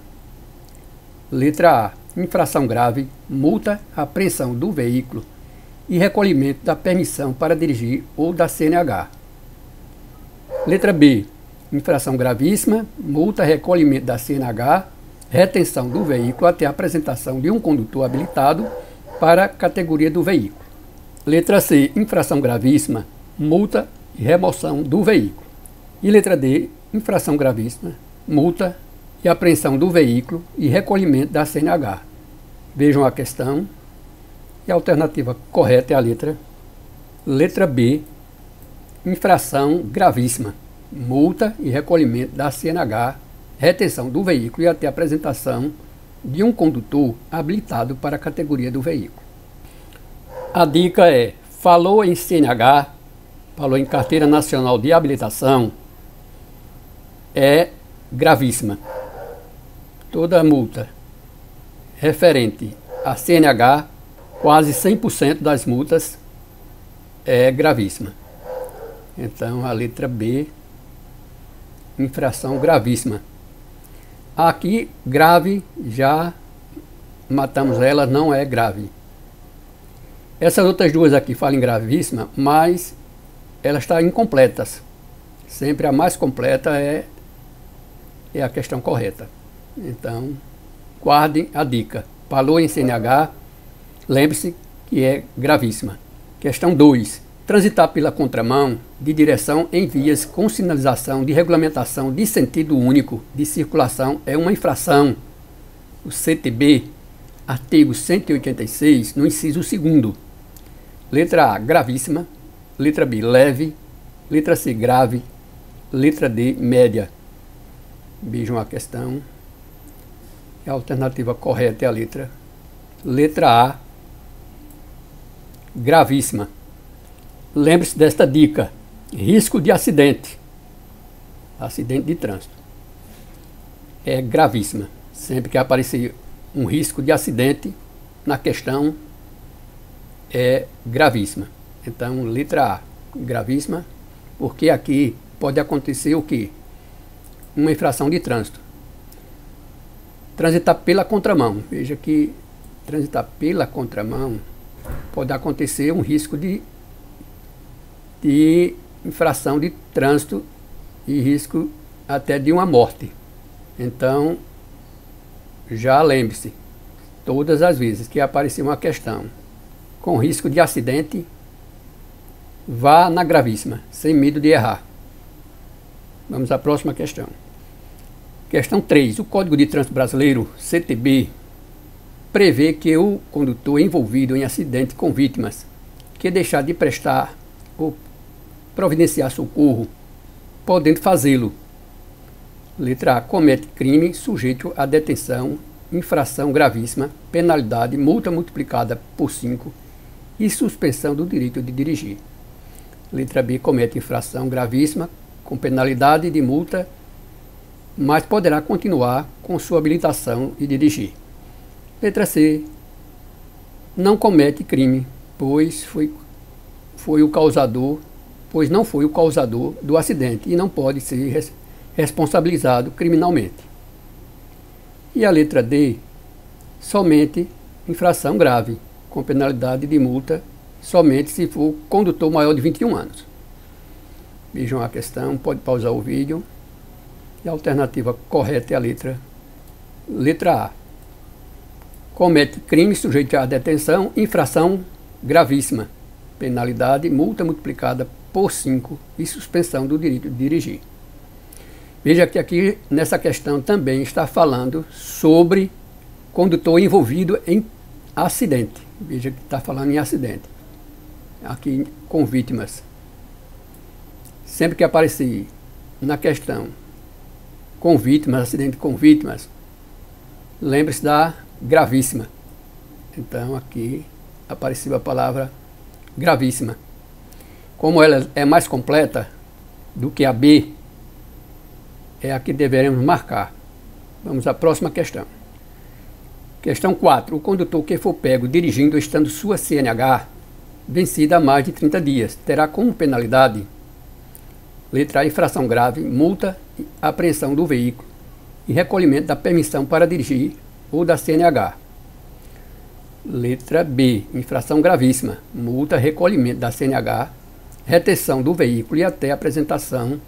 Letra A. Infração grave, multa, apreensão do veículo e recolhimento da permissão para dirigir ou da CNH. Letra B. Infração gravíssima, multa, recolhimento da CNH, retenção do veículo até a apresentação de um condutor habilitado para a categoria do veículo. Letra C. Infração gravíssima, multa e remoção do veículo. E letra D. Infração gravíssima, multa, e apreensão do veículo e recolhimento da CNH. Vejam a questão. E a alternativa correta é a letra letra B, infração gravíssima, multa e recolhimento da CNH, retenção do veículo e até apresentação de um condutor habilitado para a categoria do veículo. A dica é: falou em CNH, falou em Carteira Nacional de Habilitação, é gravíssima. Toda multa referente à CNH, quase 100% das multas é gravíssima. Então a letra B, infração gravíssima. Aqui, grave, já matamos ela, não é grave. Essas outras duas aqui falam gravíssima, mas elas estão incompletas. Sempre a mais completa é, é a questão correta. Então, guardem a dica. Falou em CNH, lembre-se que é gravíssima. Questão 2. Transitar pela contramão de direção em vias com sinalização de regulamentação de sentido único de circulação é uma infração. O CTB, artigo 186, no inciso 2. Letra A, gravíssima. Letra B, leve. Letra C, grave. Letra D, média. Vejam a questão. A alternativa correta é a letra. Letra A, gravíssima. Lembre-se desta dica: risco de acidente. Acidente de trânsito. É gravíssima. Sempre que aparecer um risco de acidente na questão, é gravíssima. Então, letra A, gravíssima, porque aqui pode acontecer o quê? Uma infração de trânsito. Transitar pela contramão. Veja que transitar pela contramão pode acontecer um risco de de infração de trânsito e risco até de uma morte. Então, já lembre-se, todas as vezes que aparecer uma questão com risco de acidente, vá na gravíssima, sem medo de errar. Vamos à próxima questão. Questão 3. O Código de Trânsito Brasileiro, CTB, prevê que o condutor envolvido em acidente com vítimas que deixar de prestar ou providenciar socorro, podendo fazê-lo. Letra A. Comete crime sujeito à detenção, infração gravíssima, penalidade, multa multiplicada por 5 e suspensão do direito de dirigir. Letra B. Comete infração gravíssima, com penalidade de multa, mas poderá continuar com sua habilitação e dirigir. Letra C. Não comete crime, pois foi, foi o causador pois não foi o causador do acidente e não pode ser res responsabilizado criminalmente. E a letra D, somente infração grave, com penalidade de multa somente se for condutor maior de 21 anos. Vejam a questão, pode pausar o vídeo. E a alternativa correta é a letra, letra A. Comete crime sujeito à detenção, infração gravíssima, penalidade, multa multiplicada por 5 e suspensão do direito de dirigir. Veja que aqui nessa questão também está falando sobre condutor envolvido em acidente. Veja que está falando em acidente. Aqui com vítimas. Sempre que aparecer na questão com vítimas, acidente com vítimas, lembre-se da gravíssima. Então aqui apareceu a palavra gravíssima. Como ela é mais completa do que a B, é a que deveremos marcar. Vamos à próxima questão. Questão 4. O condutor que for pego dirigindo estando sua CNH vencida há mais de 30 dias terá como penalidade letra A, infração grave, multa, apreensão do veículo e recolhimento da permissão para dirigir ou da CNH. Letra B, infração gravíssima, multa, recolhimento da CNH retenção do veículo e até apresentação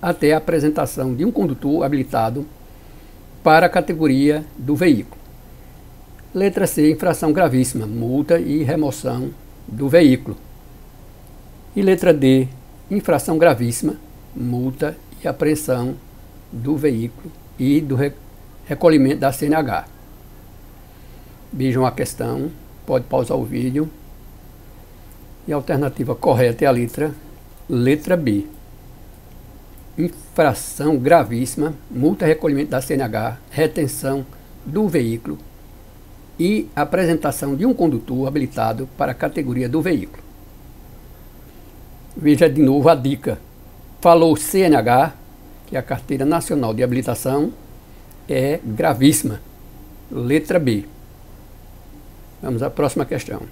até a apresentação de um condutor habilitado para a categoria do veículo. Letra C, infração gravíssima, multa e remoção do veículo. E letra D, infração gravíssima, multa e apreensão do veículo e do recolhimento da CNH. Vejam a questão, pode pausar o vídeo. E a alternativa correta é a letra, letra B. Infração gravíssima, multa recolhimento da CNH, retenção do veículo e apresentação de um condutor habilitado para a categoria do veículo. Veja de novo a dica. Falou CNH, que é a Carteira Nacional de Habilitação, é gravíssima. Letra B. Vamos à próxima questão.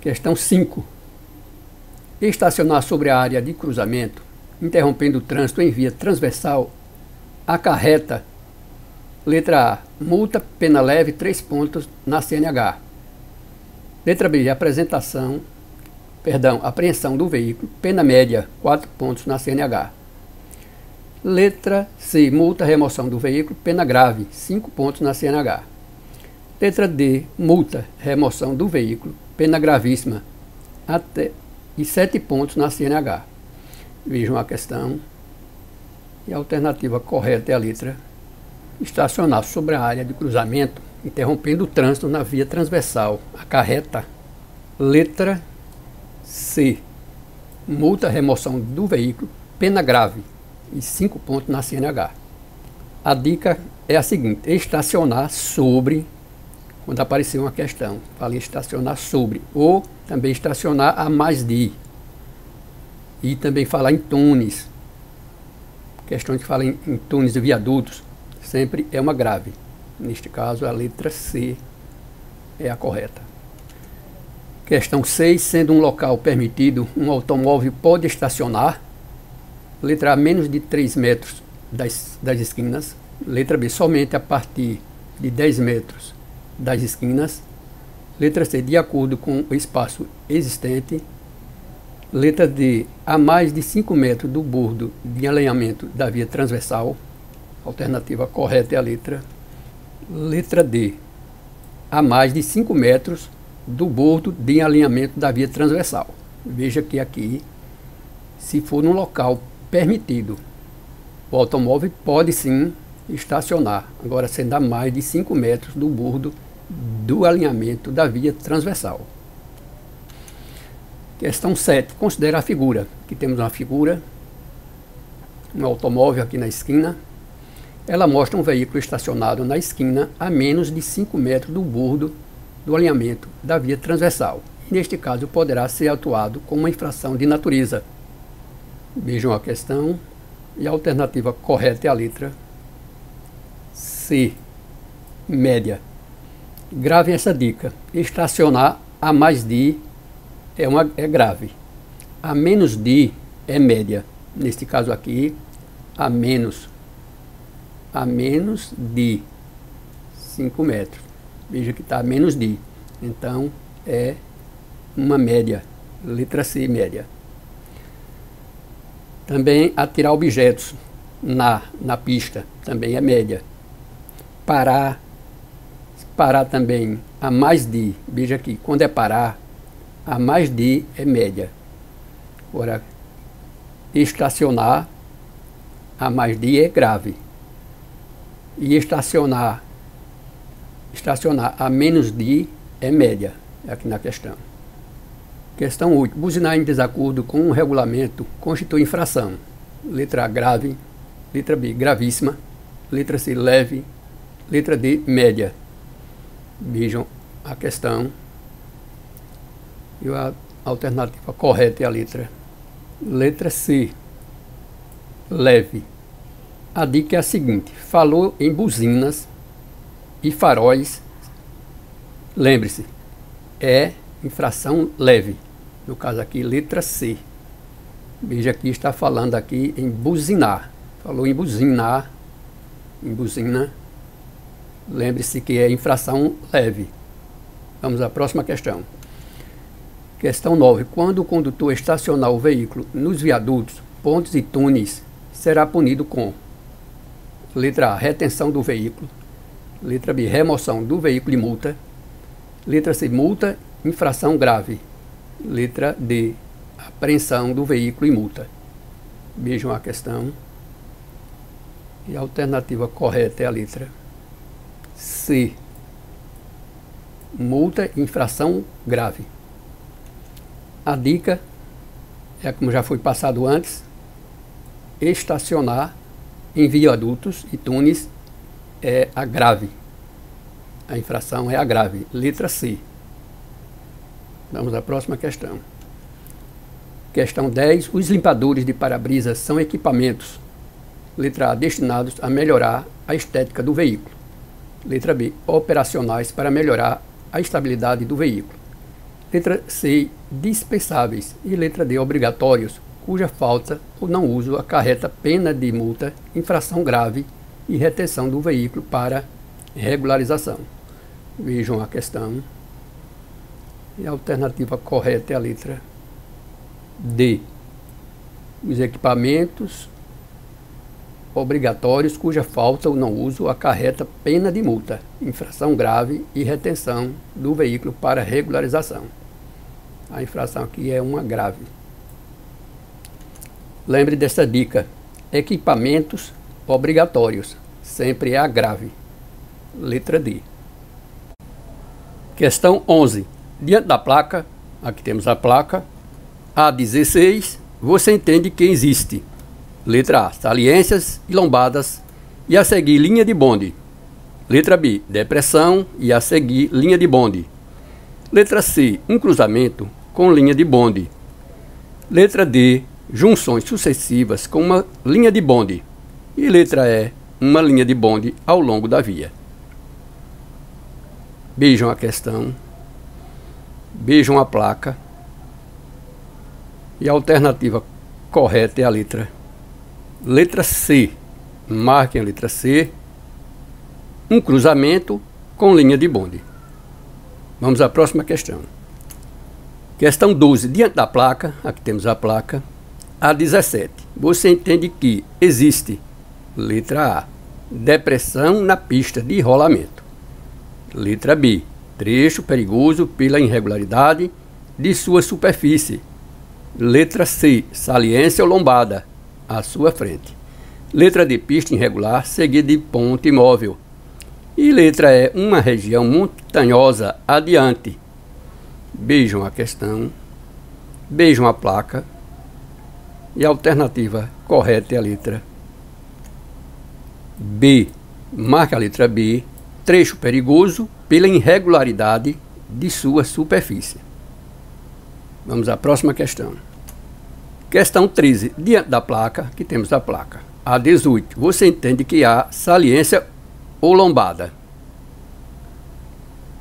Questão 5. Estacionar sobre a área de cruzamento, interrompendo o trânsito em via transversal, acarreta Letra A. Multa, pena leve, 3 pontos na CNH. Letra B. Apresentação, perdão, apreensão do veículo, pena média, 4 pontos na CNH. Letra C. Multa, remoção do veículo, pena grave, 5 pontos na CNH. Letra D. Multa, remoção do veículo, pena gravíssima, até e 7 pontos na CNH. Vejam a questão. E a alternativa correta é a letra estacionar sobre a área de cruzamento, interrompendo o trânsito na via transversal. Acarreta letra C. Multa remoção do veículo, pena grave e 5 pontos na CNH. A dica é a seguinte: estacionar sobre, quando aparecer uma questão, fale estacionar sobre, ou também estacionar a mais de. E também falar em túneis, questões que falam em, em túneis e viadutos, sempre é uma grave. Neste caso, a letra C é a correta. Questão 6. Sendo um local permitido, um automóvel pode estacionar. Letra A, menos de 3 metros das, das esquinas. Letra B, somente a partir de 10 metros das esquinas. Letra C, de acordo com o espaço existente. Letra D, a mais de 5 metros do bordo de alinhamento da via transversal alternativa correta é a letra, letra D. A mais de 5 metros do bordo de alinhamento da via transversal. Veja que aqui, se for num local permitido, o automóvel pode sim estacionar, agora sendo a mais de 5 metros do bordo do alinhamento da via transversal. Questão 7. Considera a figura. Aqui temos uma figura, um automóvel aqui na esquina, ela mostra um veículo estacionado na esquina a menos de 5 metros do bordo do alinhamento da via transversal. neste caso, poderá ser atuado como uma infração de natureza. Vejam a questão. E a alternativa correta é a letra C, média. Grave essa dica. Estacionar a mais de é, uma, é grave. A menos de é média. Neste caso aqui, a menos a menos de 5 metros. Veja que está menos de. Então, é uma média. Letra C, média. Também atirar objetos na, na pista, também é média. Parar, parar também a mais de, veja aqui, quando é parar, a mais de é média. Agora, estacionar, a mais de é grave e estacionar estacionar a menos de é média, aqui na questão. Questão 8. Buzinar em desacordo com o regulamento constitui infração. Letra A, grave. Letra B, gravíssima. Letra C, leve. Letra D, média. Vejam a questão. E a alternativa correta é a letra. Letra C, leve. A dica é a seguinte: falou em buzinas e faróis. Lembre-se, é infração leve. No caso aqui, letra C. Veja que está falando aqui em buzinar. Falou em buzinar, em buzina. Lembre-se que é infração leve. Vamos à próxima questão. Questão 9. Quando o condutor estacionar o veículo nos viadutos, pontes e túneis, será punido com Letra A, retenção do veículo. Letra B, remoção do veículo e multa. Letra C, multa, infração grave. Letra D, apreensão do veículo e multa. Vejam a questão. E a alternativa correta é a letra C. multa infração grave. A dica é como já foi passado antes, estacionar em viadutos e túneis é a grave. A infração é a grave. Letra C. Vamos à próxima questão. Questão 10. Os limpadores de para-brisa são equipamentos. Letra A. Destinados a melhorar a estética do veículo. Letra B. Operacionais para melhorar a estabilidade do veículo. Letra C. Dispensáveis. E letra D. Obrigatórios, cuja falta ou não uso acarreta pena de multa, infração grave e retenção do veículo para regularização. Vejam a questão. E a alternativa correta é a letra D. Os equipamentos obrigatórios cuja falta ou não uso acarreta pena de multa, infração grave e retenção do veículo para regularização. A infração aqui é uma grave. Lembre dessa dica: equipamentos obrigatórios sempre é a grave. Letra D. Questão 11. Diante da placa, aqui temos a placa A16, você entende que existe Letra A, saliências e lombadas e a seguir linha de bonde. Letra B, depressão e a seguir linha de bonde. Letra C, um cruzamento com linha de bonde. Letra D, junções sucessivas com uma linha de bonde. E letra E, uma linha de bonde ao longo da via. Beijam a questão. Beijam a placa. E a alternativa correta é a letra Letra C. Marquem a letra C. Um cruzamento com linha de bonde. Vamos à próxima questão. Questão 12. Diante da placa, aqui temos a placa, A17. Você entende que existe, letra A, depressão na pista de rolamento. Letra B, trecho perigoso pela irregularidade de sua superfície. Letra C, saliência ou lombada à sua frente. Letra de pista irregular, seguida de ponte imóvel. E letra E, uma região montanhosa adiante. Beijam a questão, beijam a placa. E a alternativa correta é a letra B. Marca a letra B, trecho perigoso pela irregularidade de sua superfície. Vamos à próxima questão. Questão 13. Diante da placa, que temos a placa A18, você entende que há saliência ou lombada.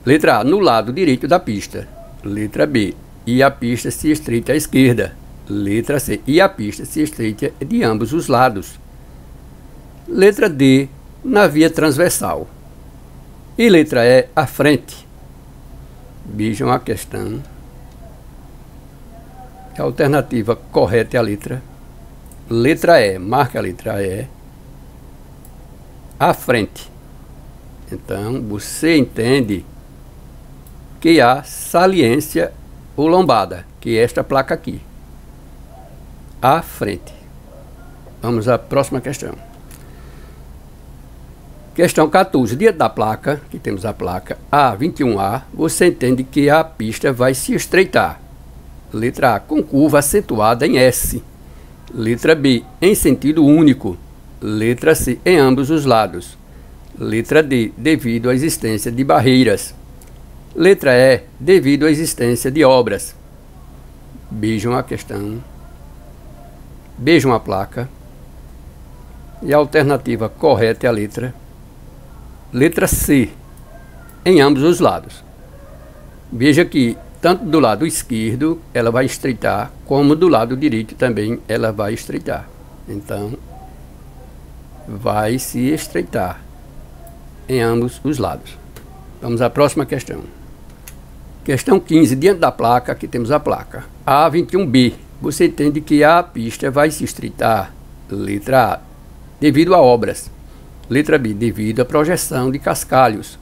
Letra A, no lado direito da pista. Letra B, e a pista se estreita à esquerda. Letra C, e a pista se estreita de ambos os lados. Letra D, na via transversal. E letra E, à frente. Vejam a questão a alternativa correta é a letra. Letra E. Marca a letra E. À frente. Então, você entende que há saliência ou lombada, que é esta placa aqui. À frente. Vamos à próxima questão. Questão 14. Diante da placa, que temos a placa A21A, você entende que a pista vai se estreitar. Letra A, com curva acentuada em S. Letra B, em sentido único. Letra C, em ambos os lados. Letra D, devido à existência de barreiras. Letra E, devido à existência de obras. Beijam a questão. Beijam a placa. E a alternativa correta é a letra. Letra C, em ambos os lados. Veja que tanto do lado esquerdo ela vai estreitar, como do lado direito também ela vai estreitar. Então, vai se estreitar em ambos os lados. Vamos à próxima questão. Questão 15. Diante da placa, aqui temos a placa. A21B. Você entende que a pista vai se estreitar, letra A, devido a obras. Letra B, devido à projeção de cascalhos.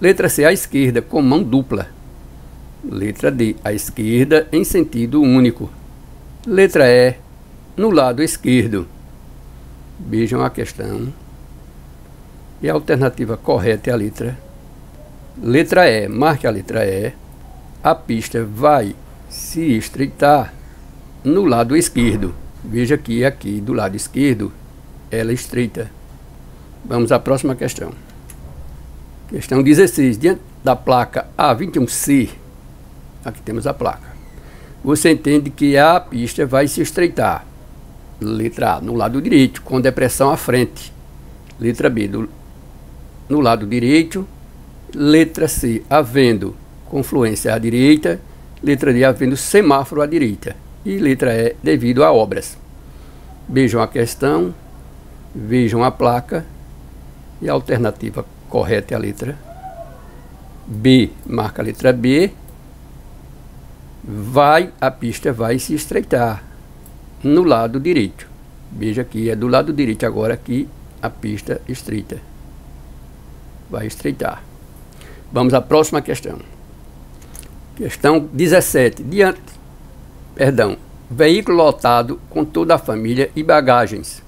Letra C, à esquerda, com mão dupla. Letra D, à esquerda em sentido único. Letra E, no lado esquerdo. Vejam a questão. E a alternativa correta é a letra Letra E, marque a letra E. A pista vai se estreitar no lado esquerdo. Veja que aqui do lado esquerdo ela estreita. Vamos à próxima questão. Questão 16. Diante da placa A21C, aqui temos a placa. Você entende que a pista vai se estreitar. Letra A, no lado direito, com depressão à frente. Letra B, do, no lado direito. Letra C, havendo confluência à direita. Letra D, havendo semáforo à direita. E letra E, devido a obras. Vejam a questão, vejam a placa e a alternativa correta é a letra B. Marca a letra B. Vai, a pista vai se estreitar no lado direito. Veja aqui, é do lado direito agora aqui a pista estreita. Vai estreitar. Vamos à próxima questão. Questão 17. Diante, perdão, veículo lotado com toda a família e bagagens.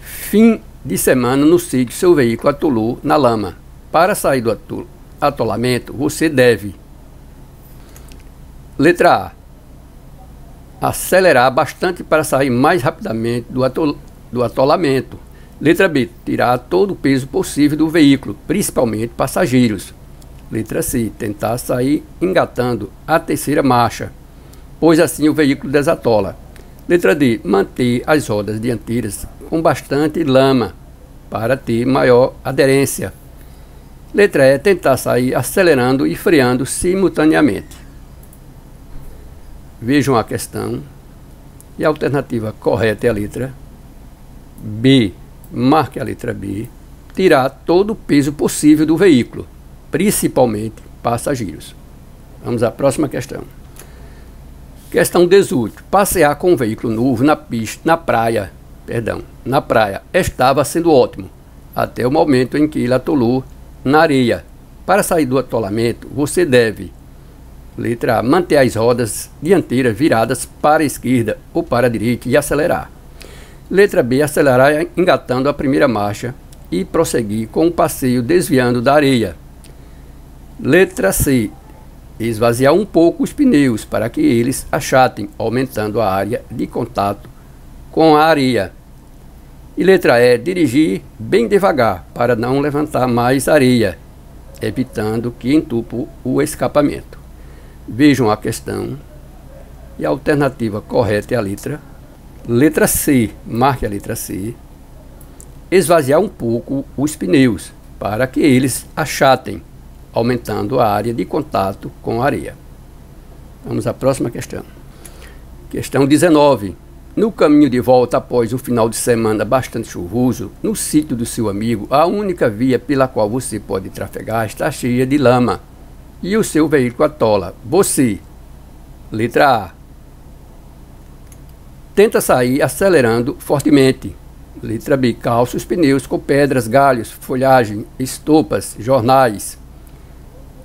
Fim de semana no sítio seu veículo atolou na lama. Para sair do atolamento, você deve. Letra A acelerar bastante para sair mais rapidamente do, atol do atolamento. Letra B, tirar todo o peso possível do veículo, principalmente passageiros. Letra C, tentar sair engatando a terceira marcha, pois assim o veículo desatola. Letra D, manter as rodas dianteiras com bastante lama para ter maior aderência. Letra E, tentar sair acelerando e freando simultaneamente. Vejam a questão. E a alternativa correta é a letra B. Marque a letra B. Tirar todo o peso possível do veículo, principalmente passageiros. Vamos à próxima questão. Questão 18. Passear com um veículo novo na pista, na praia, perdão, na praia, estava sendo ótimo, até o momento em que ele atolou na areia. Para sair do atolamento, você deve Letra A. Manter as rodas dianteiras viradas para a esquerda ou para a direita e acelerar. Letra B. Acelerar engatando a primeira marcha e prosseguir com o passeio desviando da areia. Letra C. Esvaziar um pouco os pneus para que eles achatem, aumentando a área de contato com a areia. E letra E. Dirigir bem devagar para não levantar mais areia, evitando que entupa o escapamento. Vejam a questão. E a alternativa correta é a letra. Letra C. Marque a letra C. Esvaziar um pouco os pneus para que eles achatem, aumentando a área de contato com a areia. Vamos à próxima questão. Questão 19. No caminho de volta após o final de semana bastante chuvoso, no sítio do seu amigo, a única via pela qual você pode trafegar está cheia de lama e o seu veículo atola. Você, letra A, tenta sair acelerando fortemente. Letra B, calça os pneus com pedras, galhos, folhagem, estopas, jornais.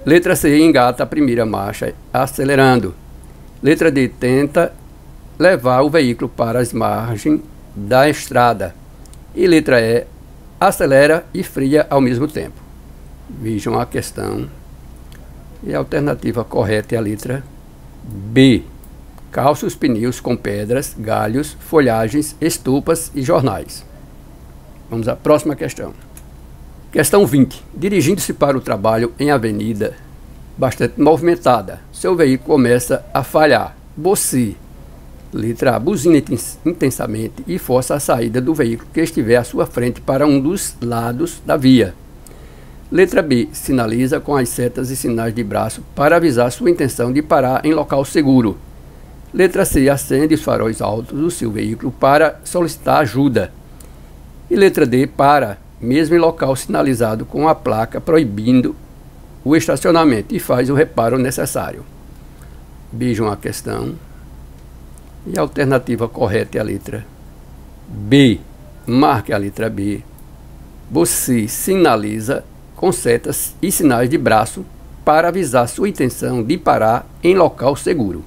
Letra C, engata a primeira marcha acelerando. Letra D, tenta levar o veículo para as margens da estrada. E letra E, acelera e fria ao mesmo tempo. Vejam a questão e a alternativa correta é a letra B. Calça os pneus com pedras, galhos, folhagens, estupas e jornais. Vamos à próxima questão. Questão 20. Dirigindo-se para o trabalho em avenida bastante movimentada, seu veículo começa a falhar. Você, letra A, buzina intensamente e força a saída do veículo que estiver à sua frente para um dos lados da via. Letra B. Sinaliza com as setas e sinais de braço para avisar sua intenção de parar em local seguro. Letra C. Acende os faróis altos do seu veículo para solicitar ajuda. E letra D. Para, mesmo em local sinalizado com a placa proibindo o estacionamento e faz o reparo necessário. Vejam a questão. E a alternativa correta é a letra B. Marque a letra B. Você sinaliza com setas e sinais de braço para avisar sua intenção de parar em local seguro.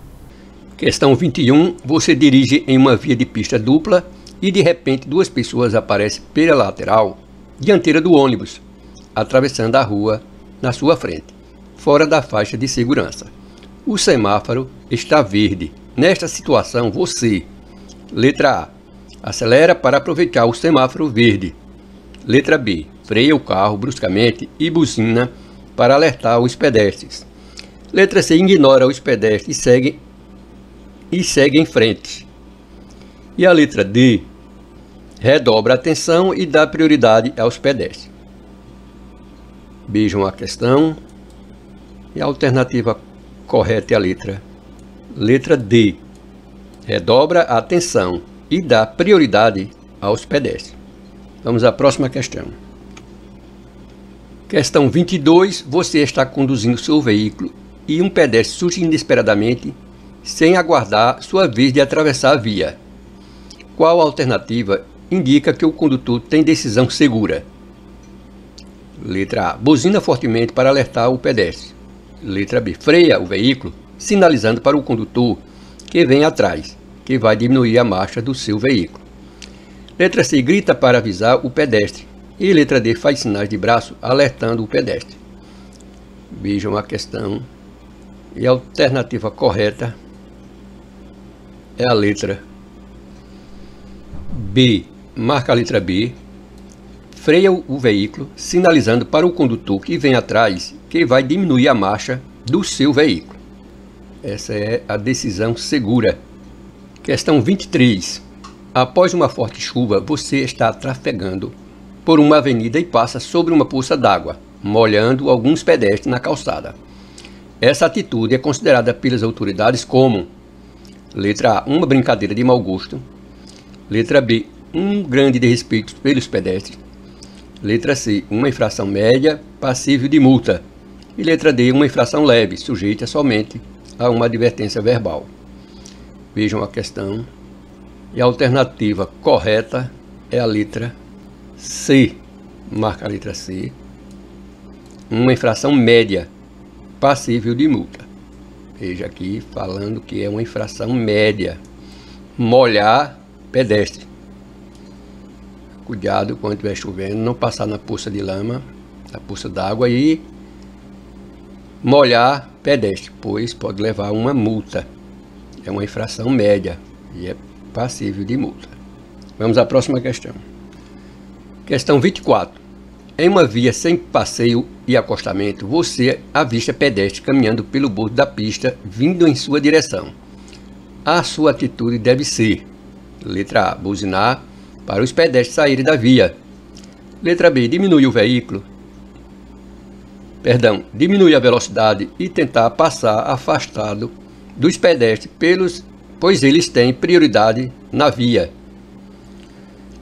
Questão 21. Você dirige em uma via de pista dupla e de repente duas pessoas aparecem pela lateral dianteira do ônibus, atravessando a rua na sua frente, fora da faixa de segurança. O semáforo está verde. Nesta situação, você, letra A, acelera para aproveitar o semáforo verde. Letra B, freia o carro bruscamente e buzina para alertar os pedestres. Letra C, ignora os pedestres e segue, e segue em frente. E a letra D, redobra a atenção e dá prioridade aos pedestres. Vejam a questão. E a alternativa correta é a letra. Letra D. Redobra a atenção e dá prioridade aos pedestres. Vamos à próxima questão. Questão 22. Você está conduzindo seu veículo e um pedestre surge inesperadamente sem aguardar sua vez de atravessar a via. Qual alternativa indica que o condutor tem decisão segura? Letra A. Buzina fortemente para alertar o pedestre. Letra B. Freia o veículo, sinalizando para o condutor que vem atrás, que vai diminuir a marcha do seu veículo. Letra C. Grita para avisar o pedestre. E letra D. Faz sinais de braço, alertando o pedestre. Vejam a questão. E a alternativa correta é a letra B. Marca a letra B, freia o veículo, sinalizando para o condutor que vem atrás que vai diminuir a marcha do seu veículo. Essa é a decisão segura. Questão 23. Após uma forte chuva, você está trafegando por uma avenida e passa sobre uma poça d'água, molhando alguns pedestres na calçada. Essa atitude é considerada pelas autoridades como letra A, uma brincadeira de mau gosto, letra B, um grande desrespeito pelos pedestres, Letra C, uma infração média, passível de multa. E letra D, uma infração leve, sujeita somente a uma advertência verbal. Vejam a questão. E a alternativa correta é a letra C. Marca a letra C. Uma infração média, passível de multa. Veja aqui falando que é uma infração média. Molhar pedestre. Cuidado quando estiver chovendo, não passar na poça de lama, na poça d'água e molhar pedestre, pois pode levar uma multa. É uma infração média e é passível de multa. Vamos à próxima questão. Questão 24. Em uma via sem passeio e acostamento, você avista pedestre caminhando pelo bordo da pista, vindo em sua direção. A sua atitude deve ser: letra A, buzinar para os pedestres saírem da via. Letra B. Diminuir o veículo. Perdão, diminuir a velocidade e tentar passar afastado dos pedestres, pelos, pois eles têm prioridade na via.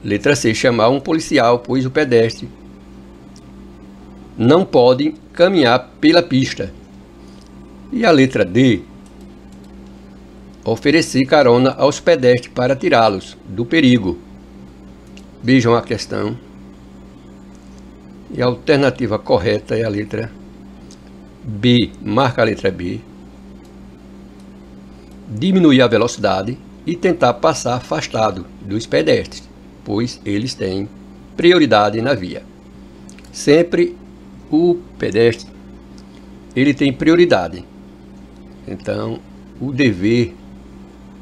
Letra C. Chamar um policial, pois o pedestre não pode caminhar pela pista. E a letra D. Oferecer carona aos pedestres para tirá-los do perigo. Vejam a questão. E a alternativa correta é a letra B. Marca a letra B. Diminuir a velocidade e tentar passar afastado dos pedestres, pois eles têm prioridade na via. Sempre o pedestre ele tem prioridade. Então, o dever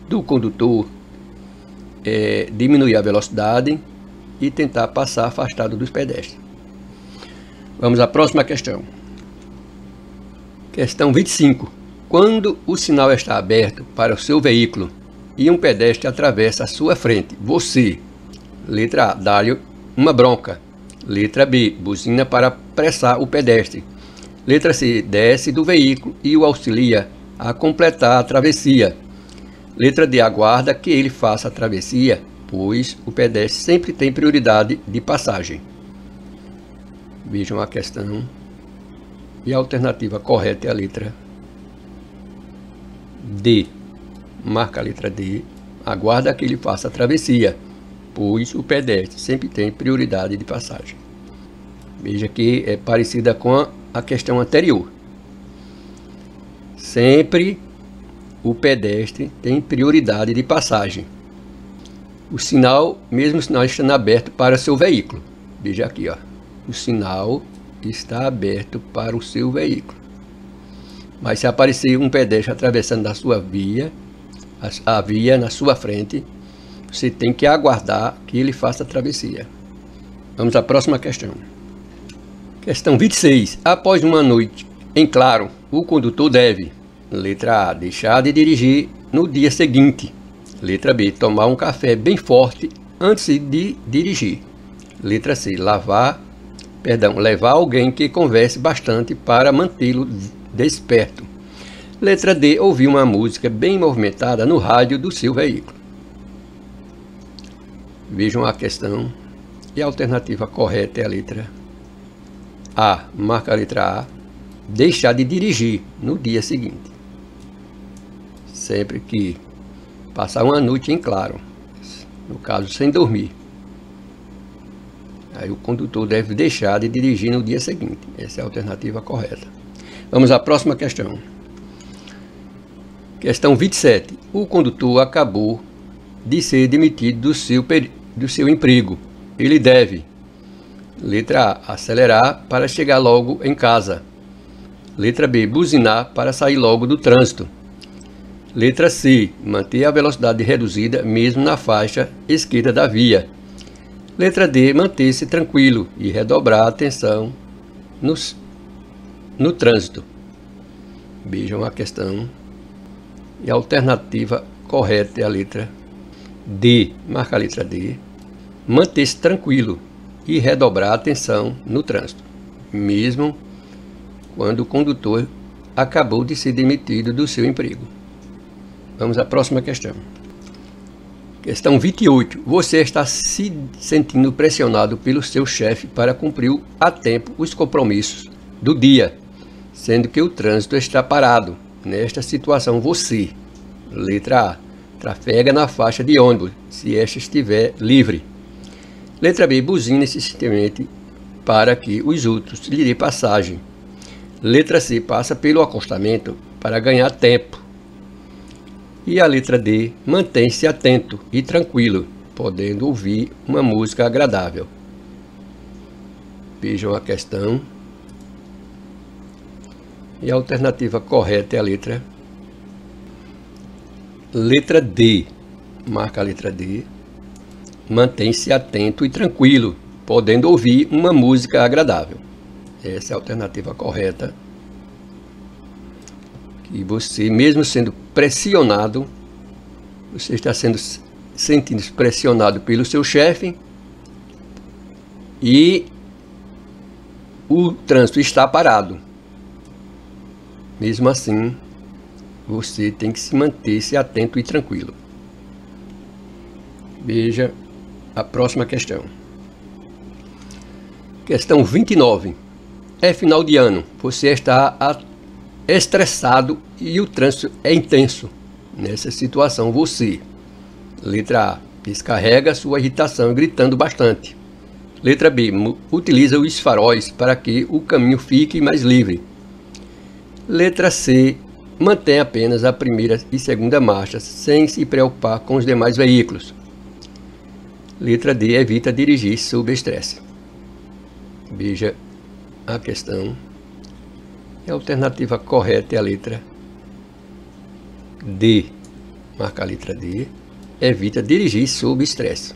do condutor é diminuir a velocidade e tentar passar afastado dos pedestres. Vamos à próxima questão. Questão 25. Quando o sinal está aberto para o seu veículo e um pedestre atravessa a sua frente, você, letra A, dá-lhe uma bronca. Letra B, buzina para apressar o pedestre. Letra C, desce do veículo e o auxilia a completar a travessia. Letra D, aguarda que ele faça a travessia pois o pedestre sempre tem prioridade de passagem. Vejam a questão. E a alternativa correta é a letra D. Marca a letra D. Aguarda que ele faça a travessia, pois o pedestre sempre tem prioridade de passagem. Veja que é parecida com a questão anterior. Sempre o pedestre tem prioridade de passagem o sinal, mesmo sinal estando aberto para seu veículo. Veja aqui, ó. O sinal está aberto para o seu veículo. Mas se aparecer um pedestre atravessando a sua via, a, via na sua frente, você tem que aguardar que ele faça a travessia. Vamos à próxima questão. Questão 26. Após uma noite em claro, o condutor deve: letra A, deixar de dirigir no dia seguinte. Letra B, tomar um café bem forte antes de dirigir. Letra C, lavar, perdão, levar alguém que converse bastante para mantê-lo desperto. Letra D, ouvir uma música bem movimentada no rádio do seu veículo. Vejam a questão e a alternativa correta é a letra A. Marca a letra A. Deixar de dirigir no dia seguinte. Sempre que passar uma noite em claro, no caso sem dormir. Aí o condutor deve deixar de dirigir no dia seguinte. Essa é a alternativa correta. Vamos à próxima questão. Questão 27. O condutor acabou de ser demitido do seu, do seu emprego. Ele deve, letra A, acelerar para chegar logo em casa. Letra B, buzinar para sair logo do trânsito. Letra C, manter a velocidade reduzida mesmo na faixa esquerda da via. Letra D, manter-se tranquilo e redobrar a atenção nos, no trânsito. Vejam a questão. E a alternativa correta é a letra D. Marca a letra D. Manter-se tranquilo e redobrar a atenção no trânsito, mesmo quando o condutor acabou de ser demitido do seu emprego. Vamos à próxima questão. Questão 28. Você está se sentindo pressionado pelo seu chefe para cumprir a tempo os compromissos do dia, sendo que o trânsito está parado. Nesta situação, você, letra A, trafega na faixa de ônibus, se esta estiver livre. Letra B, buzina insistentemente para que os outros lhe dê passagem. Letra C, passa pelo acostamento para ganhar tempo. E a letra D, mantém-se atento e tranquilo, podendo ouvir uma música agradável. Vejam a questão. E a alternativa correta é a letra letra D. Marca a letra D. Mantém-se atento e tranquilo, podendo ouvir uma música agradável. Essa é a alternativa correta que você, mesmo sendo pressionado, você está sendo sentindo pressionado pelo seu chefe e o trânsito está parado. Mesmo assim, você tem que se manter-se atento e tranquilo. Veja a próxima questão. Questão 29. É final de ano. Você está estressado e o trânsito é intenso. Nessa situação, você, letra A, descarrega sua irritação gritando bastante. Letra B, utiliza os faróis para que o caminho fique mais livre. Letra C, mantém apenas a primeira e segunda marcha, sem se preocupar com os demais veículos. Letra D, evita dirigir sob estresse. Veja a questão a alternativa correta é a letra D. Marca a letra D. Evita dirigir sob estresse.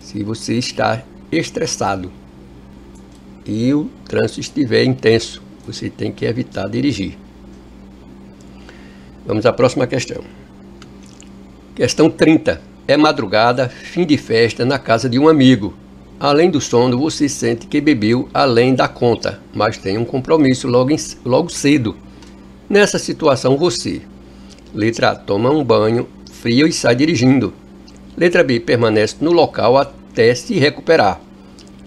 Se você está estressado e o trânsito estiver intenso, você tem que evitar dirigir. Vamos à próxima questão. Questão 30. É madrugada, fim de festa na casa de um amigo. Além do sono, você sente que bebeu além da conta, mas tem um compromisso logo, em, logo cedo. Nessa situação, você, letra A, toma um banho frio e sai dirigindo. Letra B, permanece no local até se recuperar.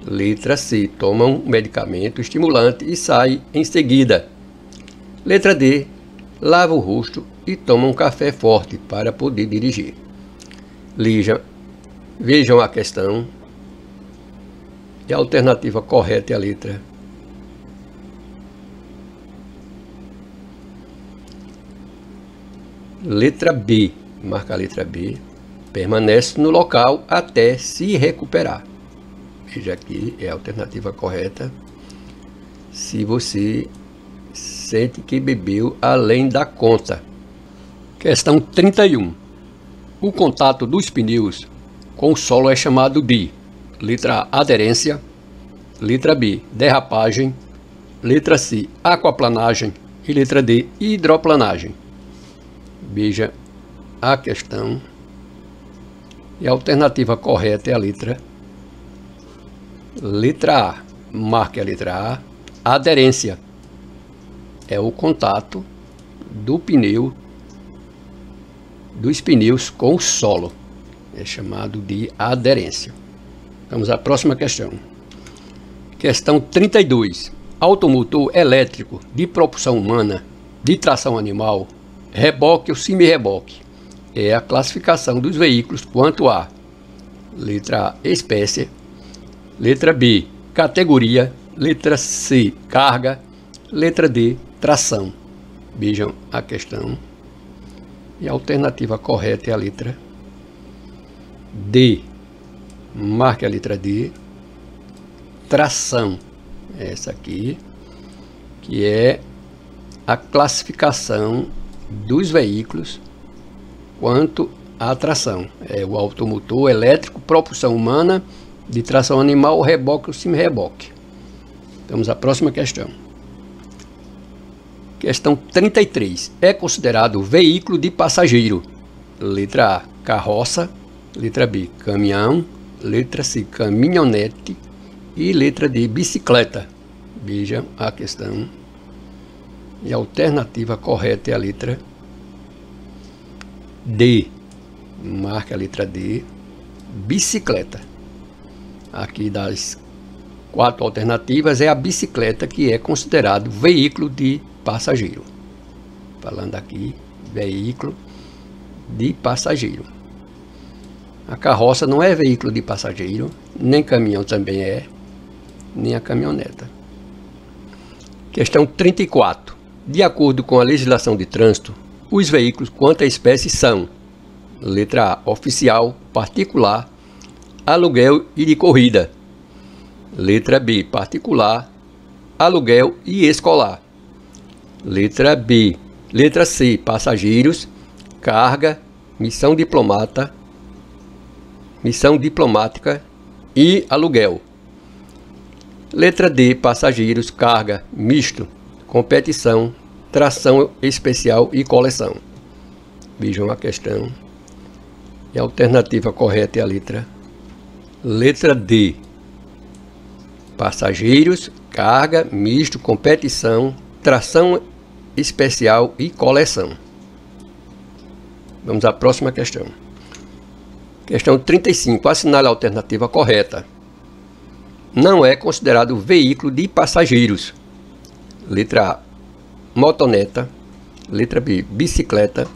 Letra C, toma um medicamento estimulante e sai em seguida. Letra D, lava o rosto e toma um café forte para poder dirigir. Lija, vejam a questão e a alternativa correta é a letra Letra B, marca a letra B, permanece no local até se recuperar. Veja aqui, é a alternativa correta. se você sente que bebeu além da conta. Questão 31. O contato dos pneus com o solo é chamado de letra A, aderência, letra B, derrapagem, letra C, aquaplanagem e letra D, hidroplanagem. Veja a questão. E a alternativa correta é a letra letra A. Marque a letra A. Aderência é o contato do pneu dos pneus com o solo. É chamado de aderência. Vamos à próxima questão. Questão 32. Automotor elétrico de propulsão humana, de tração animal, reboque ou semi-reboque. É a classificação dos veículos quanto a letra A, espécie, letra B, categoria, letra C, carga, letra D, tração. Vejam a questão. E a alternativa correta é a letra D. Marque a letra D. Tração. Essa aqui, que é a classificação dos veículos quanto à tração. É o automotor elétrico, propulsão humana, de tração animal, reboque ou semi-reboque. Vamos à próxima questão. Questão 33. É considerado veículo de passageiro? Letra A, carroça. Letra B, caminhão. Letra C, caminhonete. E letra D, bicicleta. Veja a questão. E a alternativa correta é a letra D. Marca a letra D. Bicicleta. Aqui das quatro alternativas é a bicicleta que é considerado veículo de passageiro. Falando aqui, veículo de passageiro. A carroça não é veículo de passageiro, nem caminhão também é, nem a caminhoneta. Questão 34. De acordo com a legislação de trânsito, os veículos quanto à espécie são: letra A, oficial, particular, aluguel e de corrida. Letra B, particular, aluguel e escolar. Letra B. Letra C. Passageiros, carga, missão diplomata, missão diplomática e aluguel. Letra D. Passageiros, carga, misto, competição, tração especial e coleção. Vejam a questão. E a alternativa correta é a letra letra D. Passageiros, carga, misto, competição, tração especial e coleção. Vamos à próxima questão. Questão 35. Assinale a alternativa correta. Não é considerado veículo de passageiros. Letra A. Motoneta. Letra B. Bicicleta.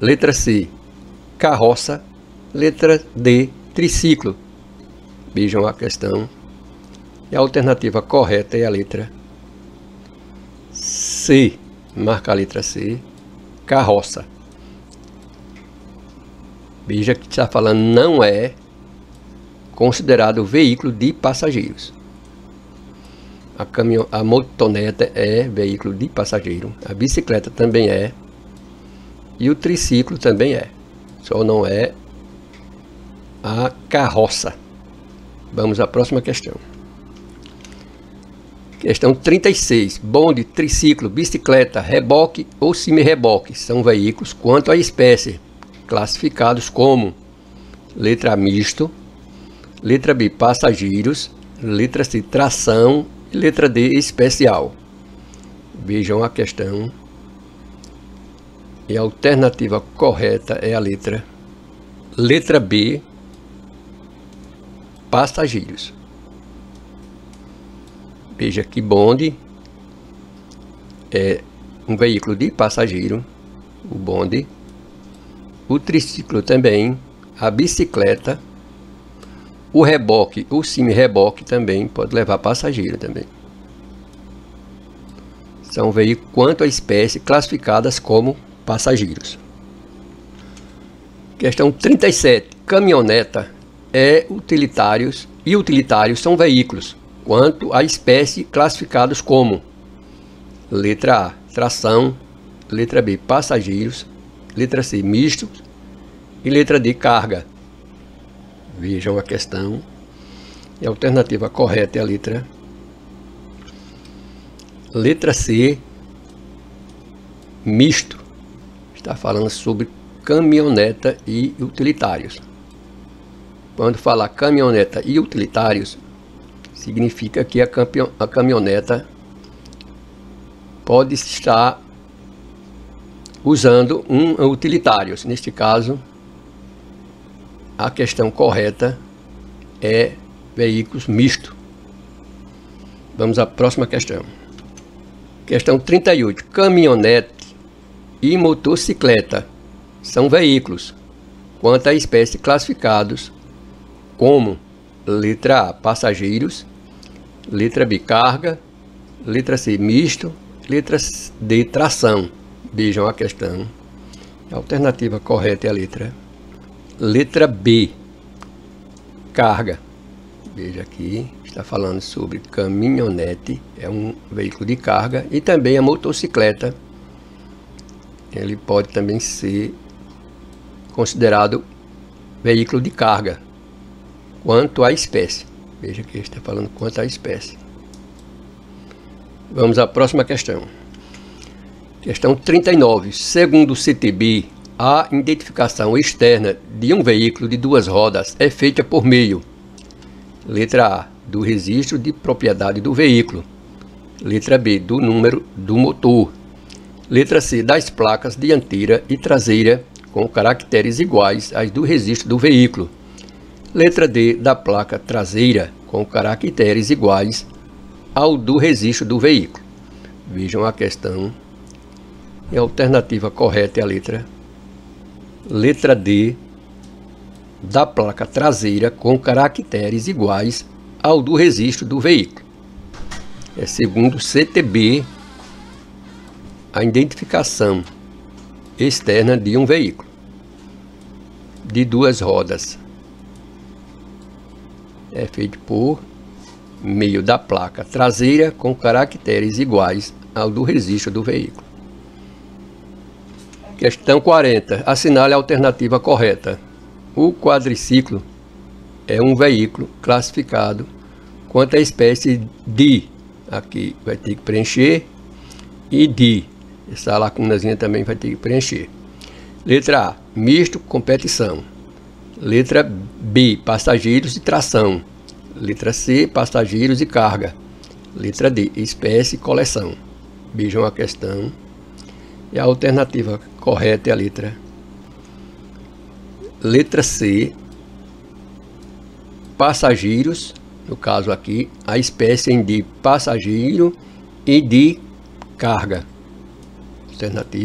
Letra C. Carroça. Letra D. Triciclo. Vejam a questão. E a alternativa correta é a letra C marca a letra C, carroça. Veja que está falando não é considerado veículo de passageiros. A, caminhão, a motoneta é veículo de passageiro, a bicicleta também é, e o triciclo também é. Só não é a carroça. Vamos à próxima questão. Questão 36. Bonde, triciclo, bicicleta, reboque ou semi-reboque são veículos quanto à espécie, classificados como letra misto, letra B, passageiros, letra C, tração e letra D, especial. Vejam a questão. E a alternativa correta é a letra letra B, passageiros. Veja que bonde é um veículo de passageiro, o bonde, o triciclo também, a bicicleta, o reboque, o semi-reboque também pode levar passageiro também. São veículos quanto à espécie classificadas como passageiros. Questão 37. Caminhoneta é utilitários e utilitários são veículos quanto à espécie classificados como letra A, tração, letra B, passageiros, letra C, mistos e letra D, carga. Vejam a questão. E a alternativa correta é a letra letra C, misto. Está falando sobre caminhoneta e utilitários. Quando falar caminhoneta e utilitários, significa que a, a caminhoneta pode estar usando um utilitário. Neste caso, a questão correta é veículos misto. Vamos à próxima questão. Questão 38. Caminhonete e motocicleta são veículos, quanto à espécie classificados como letra A, passageiros, letra B, carga, letra C, misto, letra D, tração. Vejam a questão. A alternativa correta é a letra letra B, carga. Veja aqui, está falando sobre caminhonete, é um veículo de carga, e também a motocicleta. Ele pode também ser considerado veículo de carga, quanto à espécie. Veja que está falando quanto à espécie. Vamos à próxima questão. Questão 39. Segundo o CTB, a identificação externa de um veículo de duas rodas é feita por meio Letra A, do registro de propriedade do veículo. Letra B, do número do motor. Letra C, das placas dianteira e traseira com caracteres iguais às do registro do veículo. Letra D, da placa traseira com caracteres iguais ao do registro do veículo. Vejam a questão. E a alternativa correta é a letra letra D, da placa traseira com caracteres iguais ao do registro do veículo. É segundo o CTB, a identificação externa de um veículo de duas rodas é feito por meio da placa traseira com caracteres iguais ao do registro do veículo. Questão 40. Assinale a alternativa correta. O quadriciclo é um veículo classificado quanto à espécie de, aqui vai ter que preencher, e de, essa lacunazinha também vai ter que preencher. Letra A, misto, competição. Letra B, passageiros e tração. Letra C, passageiros e carga. Letra D, espécie coleção. Vejam a questão. E a alternativa correta é a letra Letra C, passageiros, no caso aqui, a espécie de passageiro e de carga. Alternativa